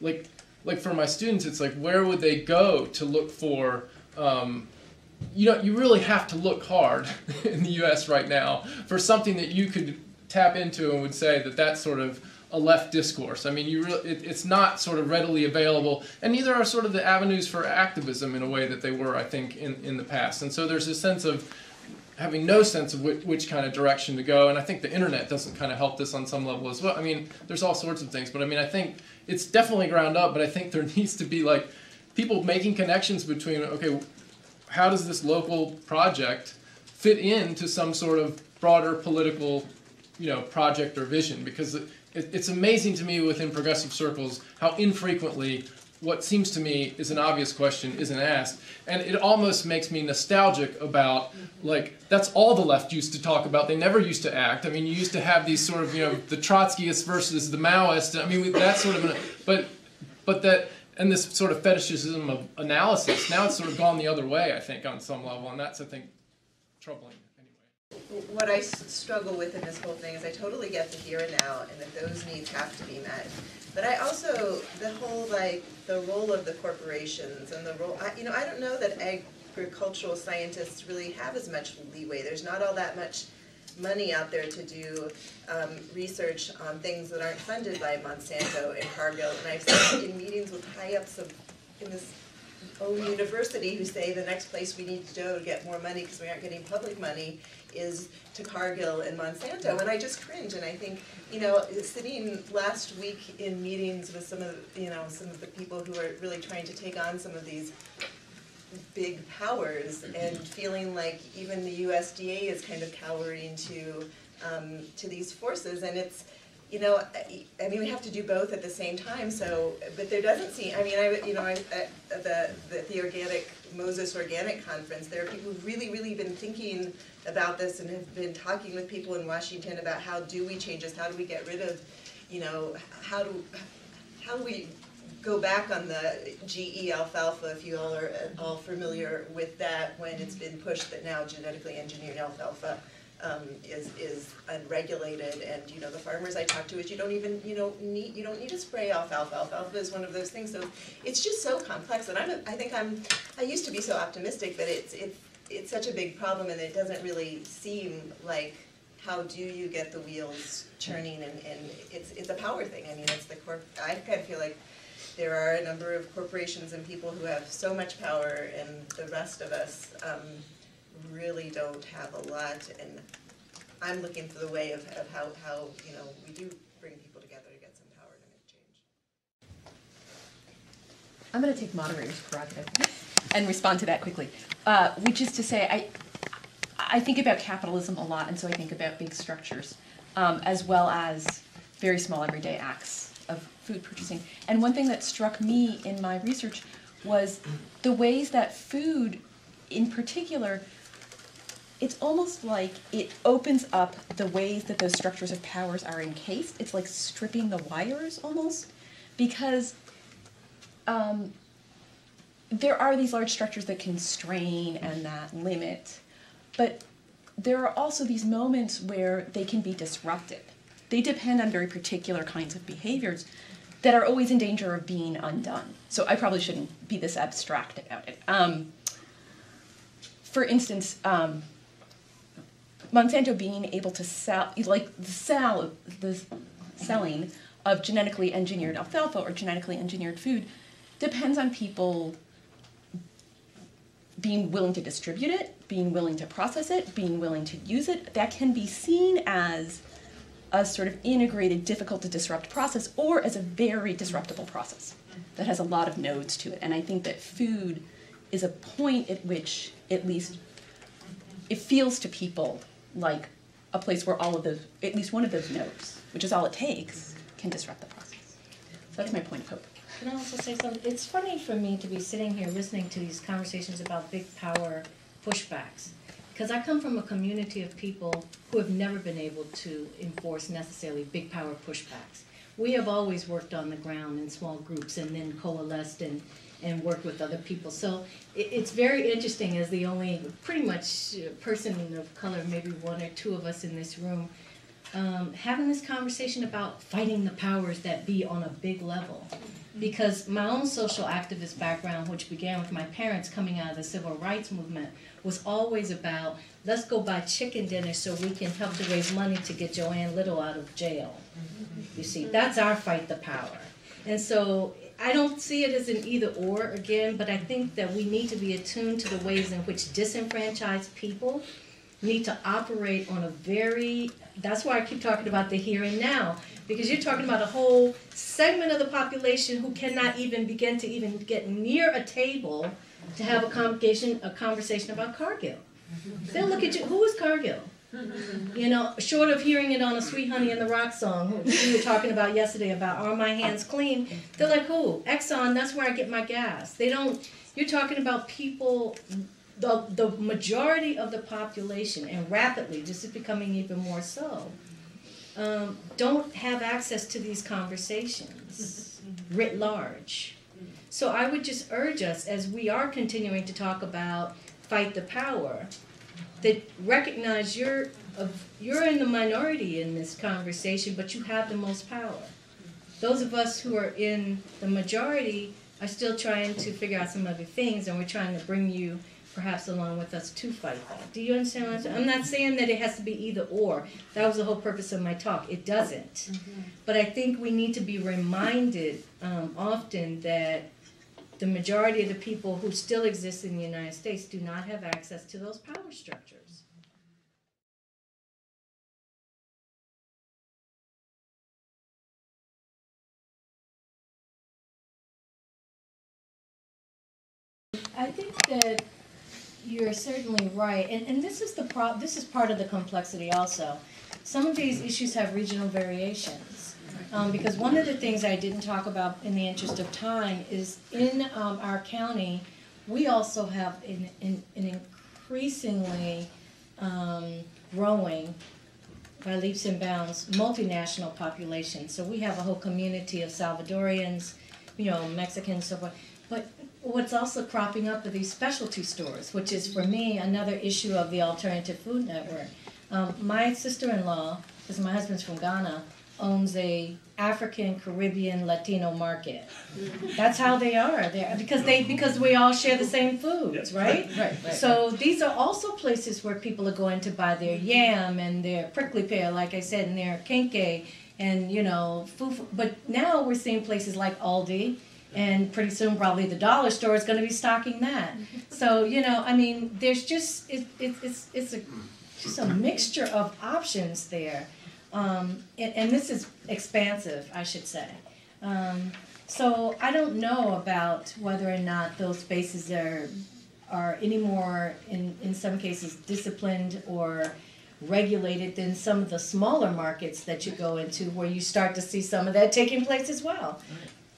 like like for my students, it's like where would they go to look for um, you know, you really have to look hard in the U.S. right now for something that you could tap into and would say that that's sort of a left discourse. I mean, you it, it's not sort of readily available, and neither are sort of the avenues for activism in a way that they were, I think, in, in the past. And so there's a sense of having no sense of which, which kind of direction to go. And I think the internet doesn't kind of help this on some level as well. I mean, there's all sorts of things, but I mean, I think it's definitely ground up, but I think there needs to be like people making connections between, okay, how does this local project fit into some sort of broader political, you know, project or vision? Because it, it, it's amazing to me within progressive circles how infrequently what seems to me is an obvious question isn't asked, and it almost makes me nostalgic about like that's all the left used to talk about. They never used to act. I mean, you used to have these sort of you know the Trotskyists versus the Maoists. I mean, that sort of, an, but but that and this sort of fetishism of analysis. Now it's sort of gone the other way, I think, on some level, and that's I think troubling. Anyway. I struggle with in this whole thing is I totally get the here and now and that those needs have to be met. But I also, the whole like, the role of the corporations and the role, I, you know, I don't know that agricultural scientists really have as much leeway. There's not all that much money out there to do um, research on things that aren't funded by Monsanto and Cargill. And I've sat in meetings with high-ups of, in this own university who say the next place we need to go to get more money, because we aren't getting public money, is to Cargill and Monsanto, and I just cringe, and I think, you know, sitting last week in meetings with some of, you know, some of the people who are really trying to take on some of these big powers, and feeling like even the USDA is kind of cowering to, um, to these forces, and it's, you know, I, I mean, we have to do both at the same time, so, but there doesn't seem, I mean, I, you know, I, at the, the, the organic, Moses Organic Conference, there are people who've really, really been thinking about this and have been talking with people in Washington about how do we change this, how do we get rid of, you know, how do, how do we go back on the GE alfalfa, if you all are all familiar with that, when it's been pushed that now genetically engineered alfalfa um, is, is unregulated, and, you know, the farmers I talk to, is you don't even, you know, need, you don't need to spray alfalfa, alfalfa is one of those things, so it's just so complex, and I'm, I think I'm, I used to be so optimistic, but it's, it's, it's such a big problem, and it doesn't really seem like how do you get the wheels turning and, and it's, it's a power thing, I mean, it's the corp, I kind of feel like there are a number of corporations and people who have so much power and the rest of us, um, really don't have a lot and I'm looking for the way of, of how, how, you know, we do bring people together to get some power to make change. I'm gonna take moderator's prerogative and respond to that quickly. Uh, which is to say, I, I think about capitalism a lot, and so I think about big structures, um, as well as very small everyday acts of food purchasing. And one thing that struck me in my research was the ways that food, in particular, it's almost like it opens up the ways that those structures of powers are encased. It's like stripping the wires almost, because um, there are these large structures that constrain and that limit, but there are also these moments where they can be disrupted. They depend on very particular kinds of behaviors that are always in danger of being undone. So I probably shouldn't be this abstract about it. Um, for instance, um, Monsanto being able to sell, like the sell, the selling of genetically engineered alfalfa or genetically engineered food depends on people being willing to distribute it, being willing to process it, being willing to use it. That can be seen as a sort of integrated, difficult to disrupt process or as a very disruptible process that has a lot of nodes to it. And I think that food is a point at which, at least, it feels to people like a place where all of those, at least one of those nodes, which is all it takes, can disrupt the process. So that's my point of hope. Can I also say something? It's funny for me to be sitting here listening to these conversations about big power pushbacks. Because I come from a community of people who have never been able to enforce necessarily big power pushbacks. We have always worked on the ground in small groups and then coalesced and, and worked with other people. So it, it's very interesting as the only pretty much uh, person of color, maybe one or two of us in this room, um, having this conversation about fighting the powers that be on a big level because my own social activist background, which began with my parents coming out of the civil rights movement, was always about let's go buy chicken dinner so we can help to raise money to get Joanne Little out of jail. You see, that's our fight the power. And so I don't see it as an either or again, but I think that we need to be attuned to the ways in which disenfranchised people need to operate on a very that's why I keep talking about the here and now because you're talking about a whole segment of the population who cannot even begin to even get near a table to have a conversation a conversation about Cargill. They'll look at you. Who is Cargill? You know, short of hearing it on a Sweet Honey in the Rock song we were talking about yesterday about Are My Hands Clean, they're like, who? Exxon, that's where I get my gas. They don't, you're talking about people, the, the majority of the population, and rapidly, this is becoming even more so, um, don't have access to these conversations writ large. So I would just urge us, as we are continuing to talk about fight the power, that recognize you're of, you're in the minority in this conversation, but you have the most power. Those of us who are in the majority are still trying to figure out some other things, and we're trying to bring you perhaps along with us to fight that. Do you understand what I'm saying? I'm not saying that it has to be either or. That was the whole purpose of my talk. It doesn't. Mm-hmm. But I think we need to be reminded um, often that the majority of the people who still exist in the United States do not have access to those power structures. I think that you're certainly right, and, and this is the pro, this is part of the complexity also. Some of these issues have regional variations. Um, because one of the things I didn't talk about in the interest of time is in um, our county, we also have an, an, an increasingly um, growing by leaps and bounds multinational population. So we have a whole community of Salvadorians, you know, Mexicans, so forth. But what's also cropping up are these specialty stores, which is for me another issue of the alternative food network. Um, my sister-in-law, because my husband's from Ghana, owns a African Caribbean Latino market. That's how they are. there because they because we all share the same foods, right? Right, right. So these are also places where people are going to buy their yam and their prickly pear, like I said, and their kenke and you know, fufu. But now we're seeing places like Aldi, and pretty soon probably the dollar store is going to be stocking that. So you know, I mean, there's just it, it, it's it's a just a mixture of options there, um, and, and this is expansive, I should say. Um, so I don't know about whether or not those spaces are are any more in in some cases disciplined or regulated than some of the smaller markets that you go into where you start to see some of that taking place as well.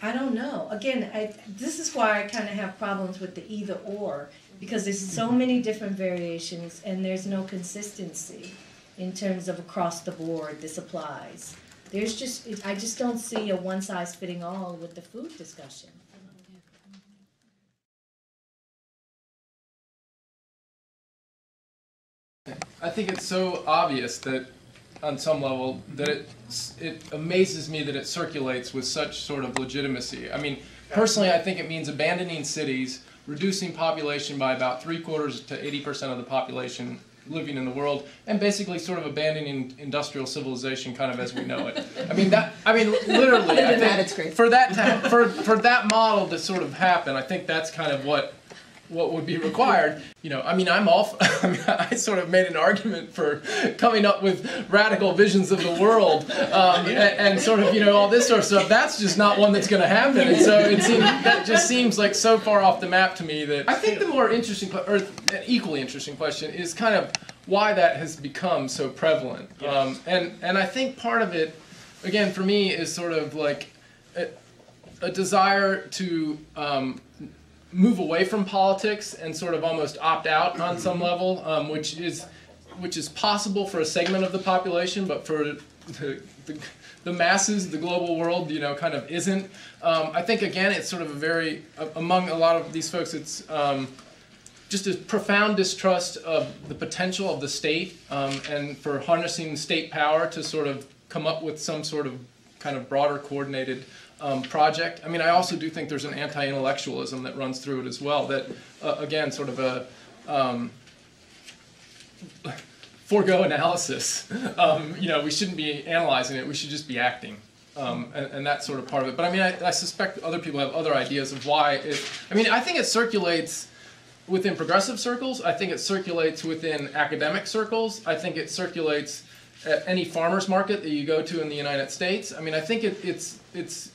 I don't know. Again, I, this is why I kind of have problems with the either or because there's so mm-hmm. many different variations and there's no consistency in terms of across the board this applies. There's just I just don't see a one size fitting all with the food discussion. I think it's so obvious that, on some level, that it it amazes me that it circulates with such sort of legitimacy. I mean, personally, I think it means abandoning cities, reducing population by about three quarters to eighty percent of the population living in the world, and basically sort of abandoning industrial civilization, kind of as we know it. I mean that. I mean, literally. I than that, it's great. For that to, for for that model to sort of happen, I think that's kind of what what would be required. You know, I mean, I'm all. I mean, I sort of made an argument for coming up with radical visions of the world, um, and, and sort of you know all this sort of stuff. That's just not one that's going to happen. And so it seems that just seems like so far off the map to me that I think the more interesting, or an equally interesting question is kind of why that has become so prevalent. Um, and and I think part of it, again, for me, is sort of like. A, a desire to um, move away from politics and sort of almost opt out on some level, um, which is which is possible for a segment of the population, but for the, the, the masses, the global world, you know, kind of isn't. Um, I think again, it's sort of a very among a lot of these folks, it's. Um, just a profound distrust of the potential of the state um, and for harnessing state power to sort of come up with some sort of kind of broader coordinated um, project. I mean, I also do think there's an anti-intellectualism that runs through it as well. That uh, again, sort of a um, forego analysis. Um, you know, we shouldn't be analyzing it. We should just be acting. Um, and, and that's sort of part of it. But I mean, I, I suspect other people have other ideas of why it. I mean, I think it circulates within progressive circles. I think it circulates within academic circles. I think it circulates at any farmers market that you go to in the United States. I mean, I think it, it's it's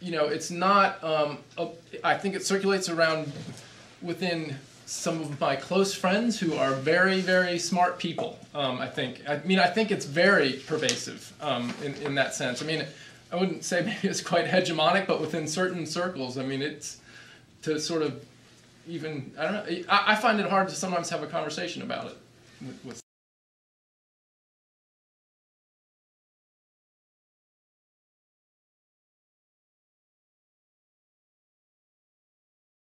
you know it's not. Um, a, I think it circulates around within some of my close friends who are very very smart people. Um, I think. I mean, I think it's very pervasive um, in in that sense. I mean. I wouldn't say maybe it's quite hegemonic, but within certain circles, I mean, it's to sort of even I don't know. I, I find it hard to sometimes have a conversation about it with, with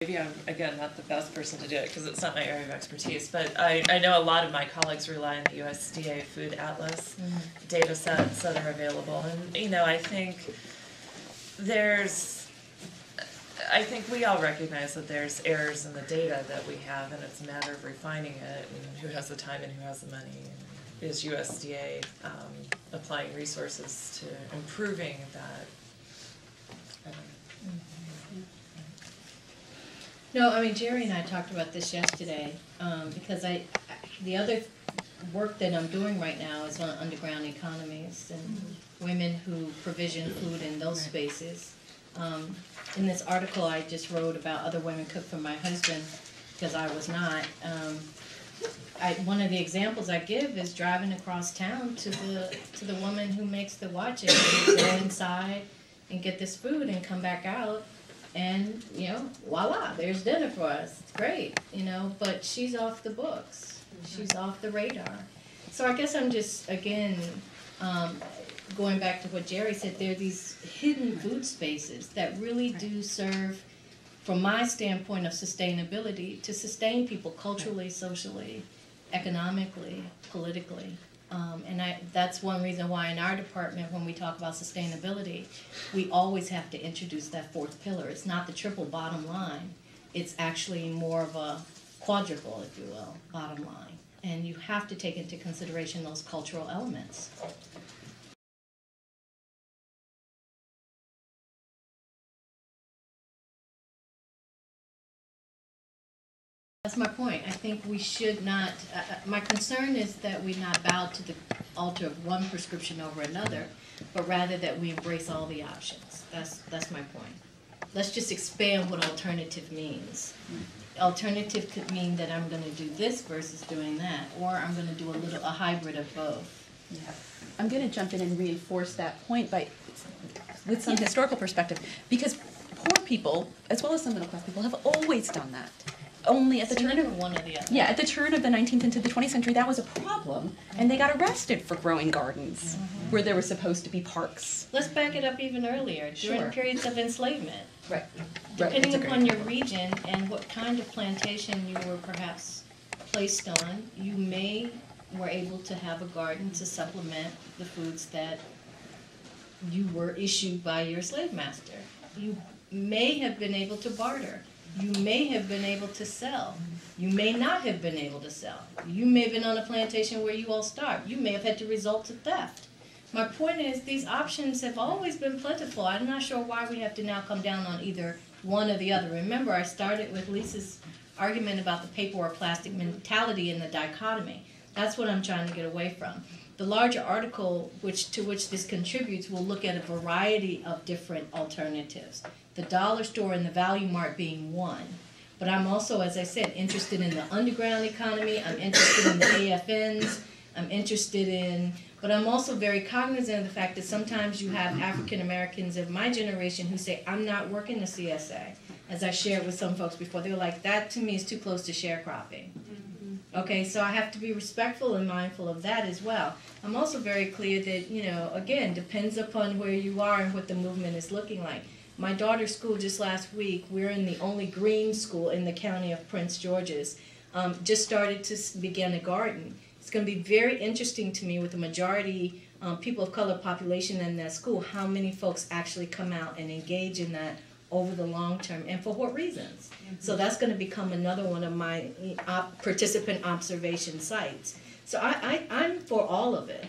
Maybe I'm, again, not the best person to do it because it's not my area of expertise, but I, I know a lot of my colleagues rely on the USDA Food Atlas data sets that are available. And, you know, I think there's, I think we all recognize that there's errors in the data that we have and it's a matter of refining it and who has the time and who has the money. And is USDA um, applying resources to improving that? I don't know. No, I mean Jerry and I talked about this yesterday um, because I, I- the other work that I'm doing right now is on underground economies and women who provision food in those spaces. Um, in this article I just wrote about other women cook for my husband because I was not. Um, I, one of the examples I give is driving across town to the to the woman who makes the watches. Go inside and get this food and come back out and you know voila there's dinner for us. It's great you know but she's off the books. She's off the radar. So i guess i'm just again um, going back to what jerry said there are these hidden food spaces that really do serve from my standpoint of sustainability to sustain people culturally socially economically politically Um, and I, that's one reason why in our department, when we talk about sustainability, we always have to introduce that fourth pillar. It's not the triple bottom line. It's actually more of a quadruple, if you will, bottom line. And you have to take into consideration those cultural elements. That's my point. I think we should not, uh, uh, my concern is that we not bow to the altar of one prescription over another, but rather that we embrace all the options. That's, that's my point. Let's just expand what alternative means. Alternative could mean that I'm gonna do this versus doing that, or I'm gonna do a little, a hybrid of both. Yeah. I'm gonna jump in and reinforce that point by, with some historical perspective, because poor people, as well as some middle class people, have always done that. Only at the It's turn of, one or the other. yeah, at the turn of the nineteenth into the twentieth century, that was a problem, and they got arrested for growing gardens mm-hmm. where there were supposed to be parks. Let's back it up even earlier, during Sure. periods of enslavement. Right. Depending upon your region and what kind of plantation you were perhaps placed on, you may were able to have a garden to supplement the foods that you were issued by your slave master. You may have been able to barter. You may have been able to sell. You may not have been able to sell. You may have been on a plantation where you all starved. You may have had to resort to theft. My point is, these options have always been plentiful. I'm not sure why we have to now come down on either one or the other. Remember, I started with Lisa's argument about the paper or plastic mentality and the dichotomy. That's what I'm trying to get away from. The larger article, which to which this contributes, will look at a variety of different alternatives. The dollar store and the value mart being one. But I'm also, as I said, interested in the underground economy. I'm interested in the AFNs. I'm interested in, but I'm also very cognizant of the fact that sometimes you have African Americans of my generation who say, I'm not working the CSA. As I shared with some folks before, they were like, that to me is too close to sharecropping. Mm-hmm. Okay, so I have to be respectful and mindful of that as well. I'm also very clear that, you know, again, depends upon where you are and what the movement is looking like. My daughter's school just last week, we're in the only green school in the county of Prince George's, um, just started to begin a garden. It's going to be very interesting to me with the majority um, people of color population in that school, how many folks actually come out and engage in that over the long term and for what reasons. So that's going to become another one of my uh, participant observation sites. So I, I, I'm for all of it.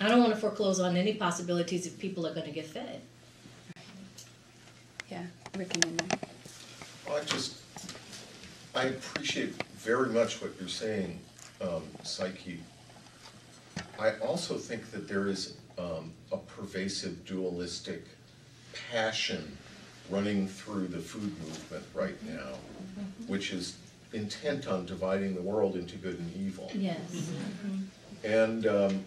I don't want to foreclose on any possibilities if people are going to get fed. Yeah, Rick and then Mike. Well, I just, I appreciate very much what you're saying, um, Psyche. I also think that there is, um, a pervasive dualistic passion running through the food movement right now, which is intent on dividing the world into good and evil. Yes. And um,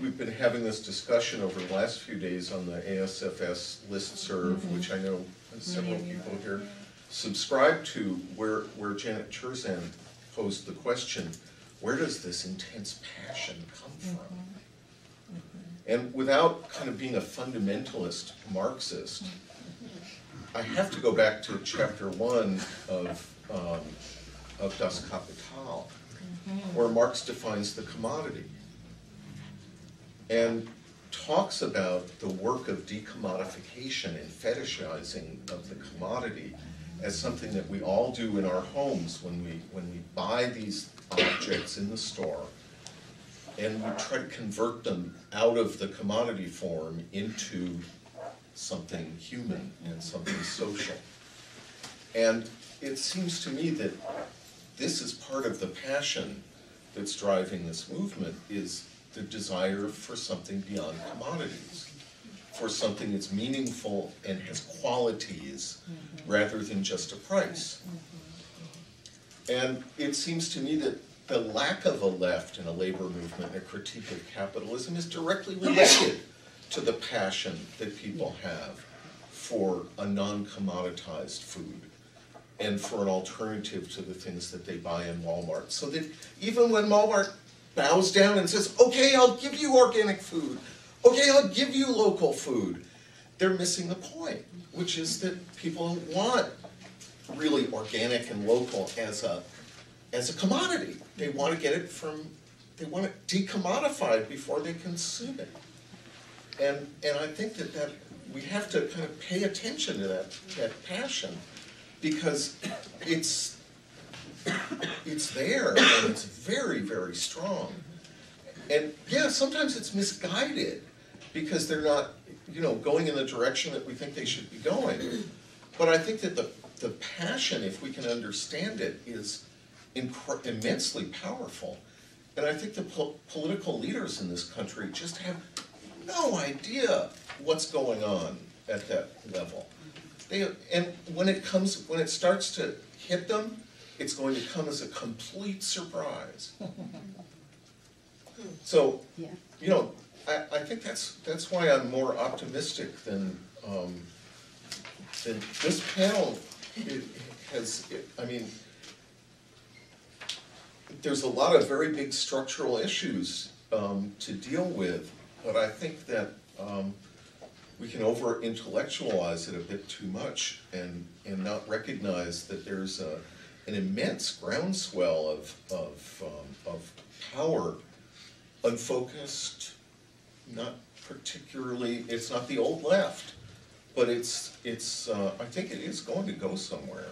we've been having this discussion over the last few days on the ASFS listserv, mm-hmm. which I know several Many of you people here subscribe to, where, where Janet Chrzan posed the question, where does this intense passion come from? Mm-hmm. Mm-hmm. And without kind of being a fundamentalist Marxist, I have to go back to chapter one of, um, of Das Kapital, where Marx defines the commodity. And talks about the work of decommodification and fetishizing of the commodity as something that we all do in our homes when we, when we buy these objects in the store and we try to convert them out of the commodity form into something human and something social. And it seems to me that this is part of the passion that's driving this movement is the desire for something beyond commodities, for something that's meaningful and has qualities mm-hmm. rather than just a price. Mm-hmm. And it seems to me that the lack of a left in a labor movement, a critique of capitalism, is directly related to the passion that people have for a non-commoditized food and for an alternative to the things that they buy in Walmart. So that even when Walmart bows down and says, okay, I'll give you organic food, okay, I'll give you local food, they're missing the point, which is that people want really organic and local as a, as a commodity. They want to get it from they want it decommodified before they consume it. And, and I think that that, we have to kind of pay attention to that, that passion, because it's, it's there, and it's very, very strong. And yeah, sometimes it's misguided, because they're not, you know, going in the direction that we think they should be going. But I think that the, the passion, if we can understand it, is immensely powerful. And I think the po- political leaders in this country just have no idea what's going on at that level. They, and when it comes, when it starts to hit them, it's going to come as a complete surprise. So, Yeah. you know, I, I think that's, that's why I'm more optimistic than, um, than this panel it has, it- I mean, there's a lot of very big structural issues, um, to deal with, but I think that, um, we can over intellectualize it a bit too much and, and not recognize that there's a, an immense groundswell of, of, um, of power, unfocused, not particularly, it's not the old left, but it's, it's, uh, I think it is going to go somewhere.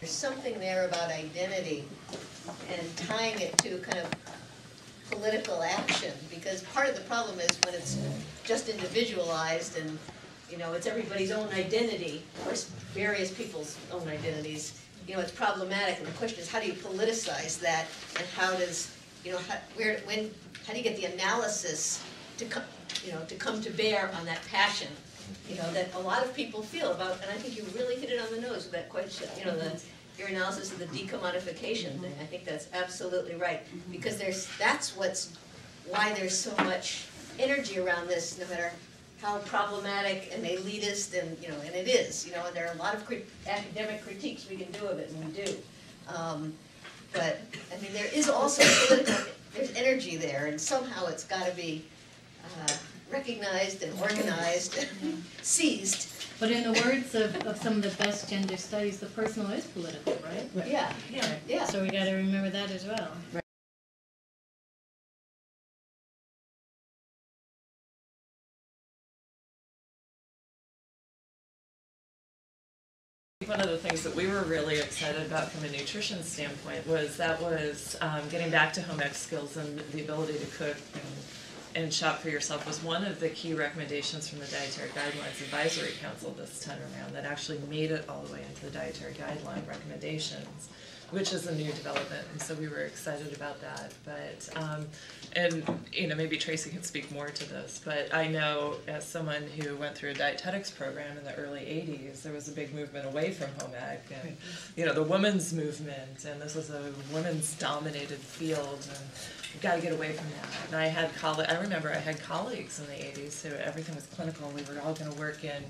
There's something there about identity and tying it to kind of political action, because part of the problem is when it's just individualized and, you know, it's everybody's own identity, or various people's own identities, you know, it's problematic, and the question is, how do you politicize that, and how does, you know, how, where, when, how do you get the analysis to come, you know, to come to bear on that passion, you know, that a lot of people feel about, and I think you really hit it on the nose with that question, you know, the, your analysis of the decommodification thing, I think that's absolutely right. Because there's, that's what's, why there's so much energy around this, no matter how problematic and elitist and, you know, and it is, you know, and there are a lot of crit- academic critiques we can do of it, and we do. Um, but, I mean, there is also political, there's energy there, and somehow it's gotta be, uh, recognized and organized, and seized. But in the words of, of some of the best gender studies, the personal is political, right? Yeah, yeah, yeah. So we gotta remember that as well. One the things that we were really excited about from a nutrition standpoint was that was um, getting back to home ec skills and the ability to cook and, and shop for yourself was one of the key recommendations from the Dietary Guidelines Advisory Council this time around that actually made it all the way into the dietary guideline recommendations, which is a new development, and so we were excited about that. But um, and you know maybe Tracy can speak more to this, but I know as someone who went through a dietetics program in the early '80s, there was a big movement away from home ec, and you know the women's movement, and this was a women's dominated field, and you got to get away from that. And I had coll- I remember I had colleagues in the '80s who everything was clinical. We were all going to work in,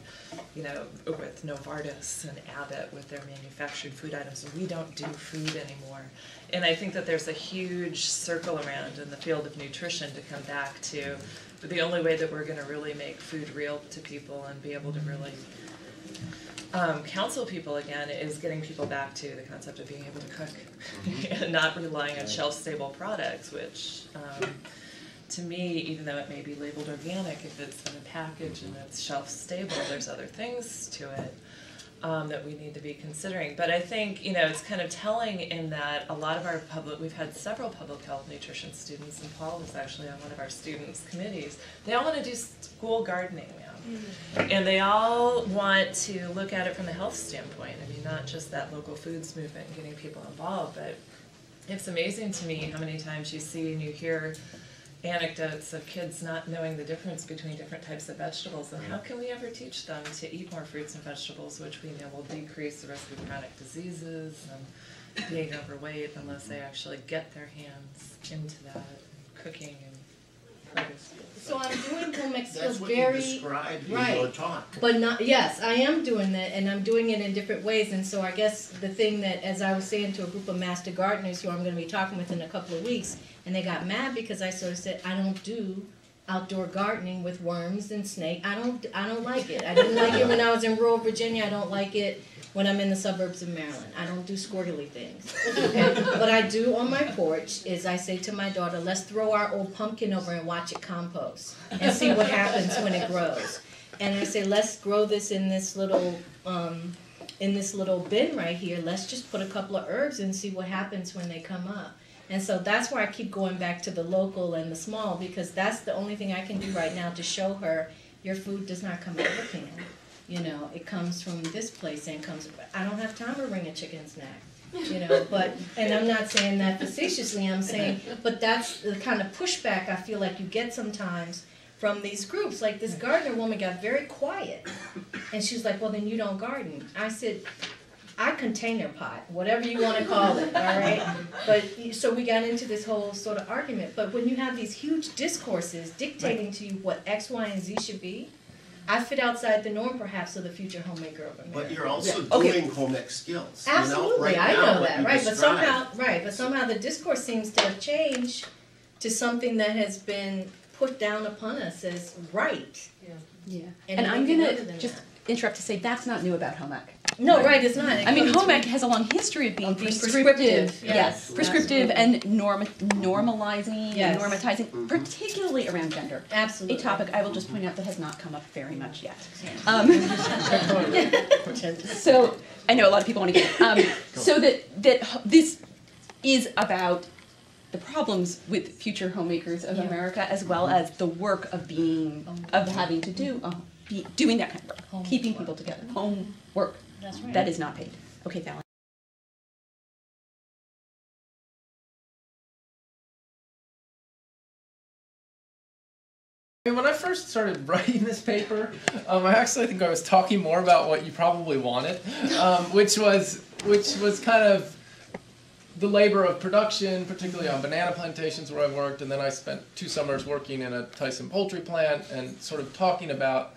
you know, with Novartis and Abbott with their manufactured food items. And we don't do food anymore. And I think that there's a huge circle around in the field of nutrition to come back to. The only way that we're going to really make food real to people and be able to really um, counsel people again is getting people back to the concept of being able to cook and not relying on shelf stable products, which um, to me, even though it may be labeled organic, if it's in a package and it's shelf stable, there's other things to it um, that we need to be considering. But I think, you know, it's kind of telling in that a lot of our public, we've had several public health nutrition students, and Paul was actually on one of our students' committees. They all want to do school gardening now. And they all want to look at it from a health standpoint. I mean, not just that local foods movement getting people involved, but it's amazing to me how many times you see and you hear anecdotes of kids not knowing the difference between different types of vegetables and how can we ever teach them to eat more fruits and vegetables which we know will decrease the risk of chronic diseases and being overweight unless they actually get their hands into that cooking and. So I'm doing home ec skills That's what you very, described in right. your talk. but not, yes, I am doing that, and I'm doing it in different ways, and so I guess the thing that, as I was saying to a group of master gardeners who I'm gonna be talking with in a couple of weeks, and they got mad because I sort of said, I don't do outdoor gardening with worms and snake, I don't, I don't like it, I didn't like it when I was in rural Virginia, I don't like it when I'm in the suburbs of Maryland. I don't do squirrely things. What I do on my porch is I say to my daughter, let's throw our old pumpkin over and watch it compost and see what happens when it grows. And I say, let's grow this in this little um, in this little bin right here. Let's just put a couple of herbs and see what happens when they come up. And so that's why I keep going back to the local and the small because that's the only thing I can do right now to show her your food does not come out of a can. You know, it comes from this place and comes. I don't have time to bring a chicken snack. You know, but and I'm not saying that facetiously. I'm saying, but that's the kind of pushback I feel like you get sometimes from these groups. Like this gardener woman got very quiet, and she was like, "Well, then you don't garden." I said, I container pot, whatever you want to call it, all right? But so we got into this whole sort of argument. But when you have these huge discourses dictating to you what X, Y, and Z should be, I fit outside the norm perhaps of the future homemaker of America. But you're also Yeah, okay. doing home ec skills, you know, Absolutely, right I now, know what that, you right, but somehow, right, but somehow the discourse seems to have changed to something that has been put down upon us as right. Yeah. And And I'm gonna just that. Interrupt to say that's not new about home ec. No, right, it's not. It I mean, comes home from- has a long history of being Of being prescriptive, prescriptive, yes, yes, prescriptive and norm- normalizing Yes. and normatizing, particularly around gender. Absolutely. A topic I will just point out that has not come up very much yet. Um, so I know a lot of people want to get it. Um, so that that h- this is about the problems with future homemakers of Yeah. America, as well as the work of being of having to do uh, be, doing that kind of work, Home keeping work. people together, home work That's right. that is not paid. Okay, Fallon. I mean, when I first started writing this paper, um, I actually think I was talking more about what you probably wanted, um, which was which was kind of the labor of production, particularly on banana plantations where I worked, and then I spent two summers working in a Tyson poultry plant and sort of talking about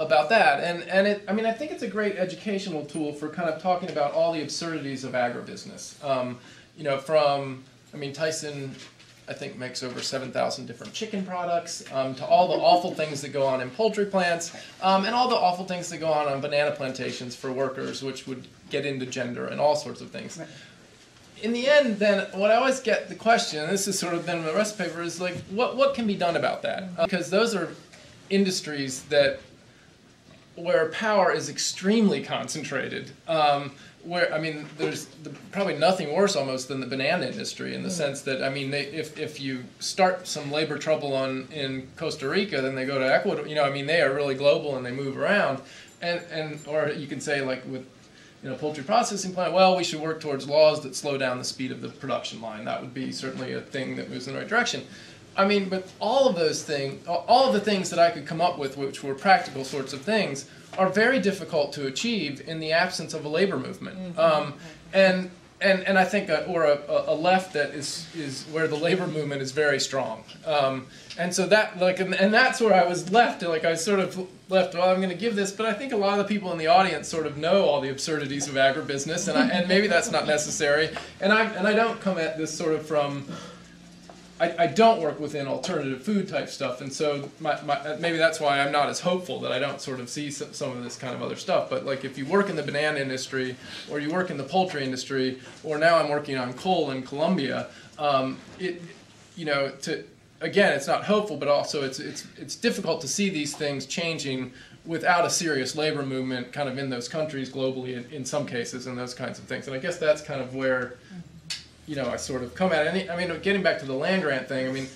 about that. And and it, I mean, I think it's a great educational tool for kind of talking about all the absurdities of agribusiness. Um, you know, from I mean, Tyson I think makes over 7,000 different chicken products, um, to all the awful things that go on in poultry plants, um, and all the awful things that go on on banana plantations for workers, which would get into gender and all sorts of things. Right. In the end, then, what I always get the question, and this has sort of been the rest paper, is like, what, what can be done about that? Uh, because those are industries that where power is extremely concentrated. Um, where I mean, there's the, probably nothing worse almost than the banana industry in the sense that I mean, they, if if you start some labor trouble on in Costa Rica, then they go to Ecuador. You know, I mean, they are really global and they move around, and and or you can say like with you know, poultry processing plant, well, we should work towards laws that slow down the speed of the production line. That would be certainly a thing that moves in the right direction. I mean, but all of those things, all of the things that I could come up with, which were practical sorts of things, are very difficult to achieve in the absence of a labor movement. Um, and and and I think, a, or a, a left that is is where the labor movement is very strong. Um, and so that like and, and that's where I was left. Like I sort of left. Well, I'm going to give this, but I think a lot of the people in the audience sort of know all the absurdities of agribusiness, and I, and maybe that's not necessary. And I and I don't come at this sort of from. I, I don't work within alternative food type stuff, and so my, my, maybe that's why I'm not as hopeful that I don't sort of see some, some of this kind of other stuff. But like if you work in the banana industry, or you work in the poultry industry, or now I'm working on coal in Colombia, um, it, you know, to again, it's not hopeful, but also it's it's it's difficult to see these things changing without a serious labor movement, kind of in those countries globally, in, in some cases, and those kinds of things. And I guess that's kind of where you know, I sort of come at it. I mean, getting back to the land grant thing, I mean,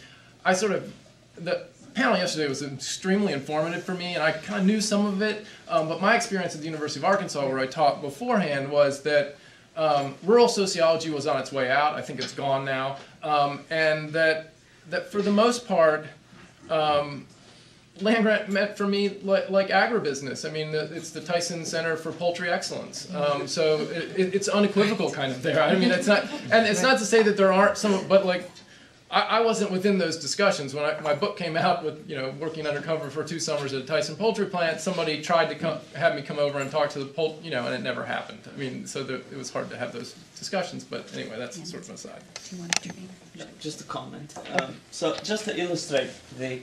I sort of, the panel yesterday was extremely informative for me, and I kind of knew some of it, um, but my experience at the University of Arkansas, where I taught beforehand, was that um, rural sociology was on its way out. I think it's gone now, um, and that that for the most part, um, land grant meant for me like, like agribusiness. I mean, the, it's the Tyson Center for Poultry Excellence. Um, so it, it, it's unequivocal kind of there. I mean, it's not, and it's not to say that there aren't some, but like, I, I wasn't within those discussions when I, my book came out with you know working undercover for two summers at a Tyson poultry plant. Somebody tried to come, have me come over and talk to the poult, you know, and it never happened. I mean, so the, it was hard to have those discussions. But anyway, that's sort of an aside. Do you want to intervene? Just a comment. Um, so just to illustrate the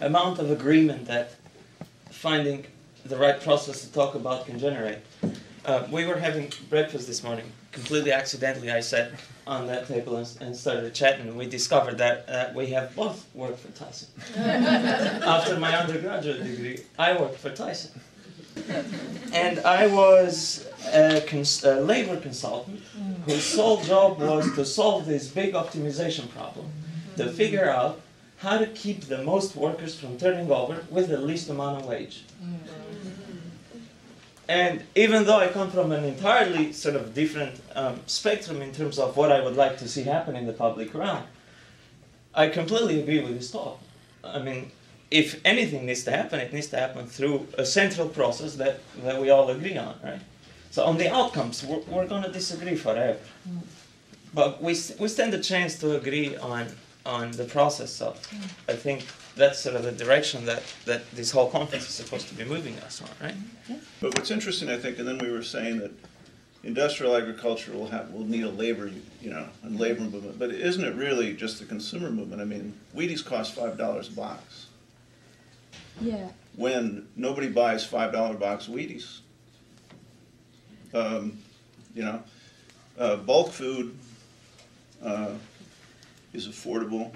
amount of agreement that finding the right process to talk about can generate. Uh, we were having breakfast this morning. Completely accidentally, I sat on that table and, and started chatting. And we discovered that uh, we have both worked for Tyson. After my undergraduate degree, I worked for Tyson. And I was a, cons- a labor consultant whose sole job was to solve this big optimization problem, to figure out how to keep the most workers from turning over with the least amount of wage. And even though I come from an entirely sort of different um, spectrum in terms of what I would like to see happen in the public realm, I completely agree with this thought. I mean, if anything needs to happen, it needs to happen through a central process that, that we all agree on, right? So on the outcomes, we're, we're going to disagree forever. But we, we stand a chance to agree on, on the process. So I think that's sort of the direction that, that this whole conference is supposed to be moving us on, right? But what's interesting, I think, and then we were saying that industrial agriculture will have, will need a labor, you know, a labor movement, but isn't it really just the consumer movement? I mean, Wheaties cost five dollars a box, Yeah. when nobody buys five dollar box Wheaties. Um, you know, uh, bulk food, uh, is affordable,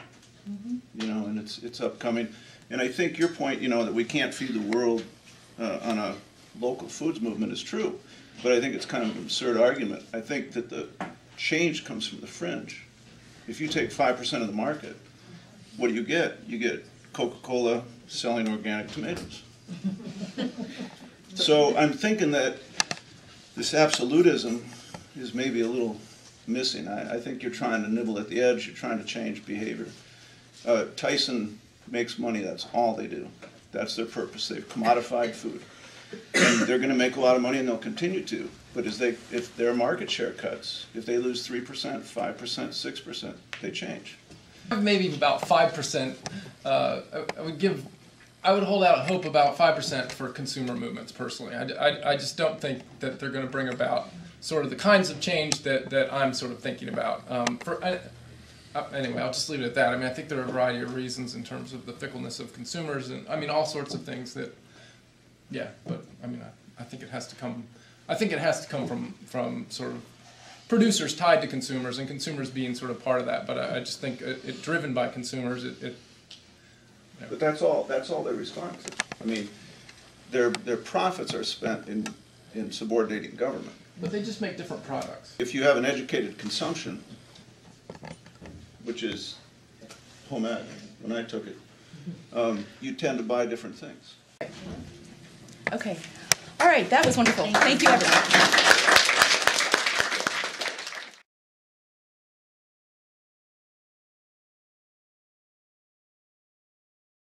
you know, and it's, it's upcoming. And I think your point, you know, that we can't feed the world, uh, on a local foods movement is true. But I think it's kind of an absurd argument. I think that the change comes from the fringe. If you take five percent of the market, what do you get? You get Coca-Cola selling organic tomatoes. So I'm thinking that this absolutism is maybe a little missing. I, I think you're trying to nibble at the edge, you're trying to change behavior. Uh, Tyson makes money, that's all they do. That's their purpose, they've commodified food. And they're gonna make a lot of money and they'll continue to. But as they, if their market share cuts, if they lose three percent, five percent, six percent, they change. maybe about five percent. Uh, I, I would give, I would hold out hope about five percent for consumer movements personally. I, I, I just don't think that they're going to bring about sort of the kinds of change that, that I'm sort of thinking about. Um, for uh, anyway, I'll just leave it at that. I mean, I think there are a variety of reasons in terms of the fickleness of consumers, and I mean all sorts of things that, yeah. But I mean, I, I think it has to come. I think it has to come from from sort of producers tied to consumers and consumers being sort of part of that. But I, I just think it, it driven by consumers, it, it But that's all, that's all they respond to. I mean, their, their profits are spent in, in subordinating government. But they just make different products. If you have an educated consumption, which is home ec, when I took it, um, you tend to buy different things. Okay. All right, that was wonderful. Thank you, everyone.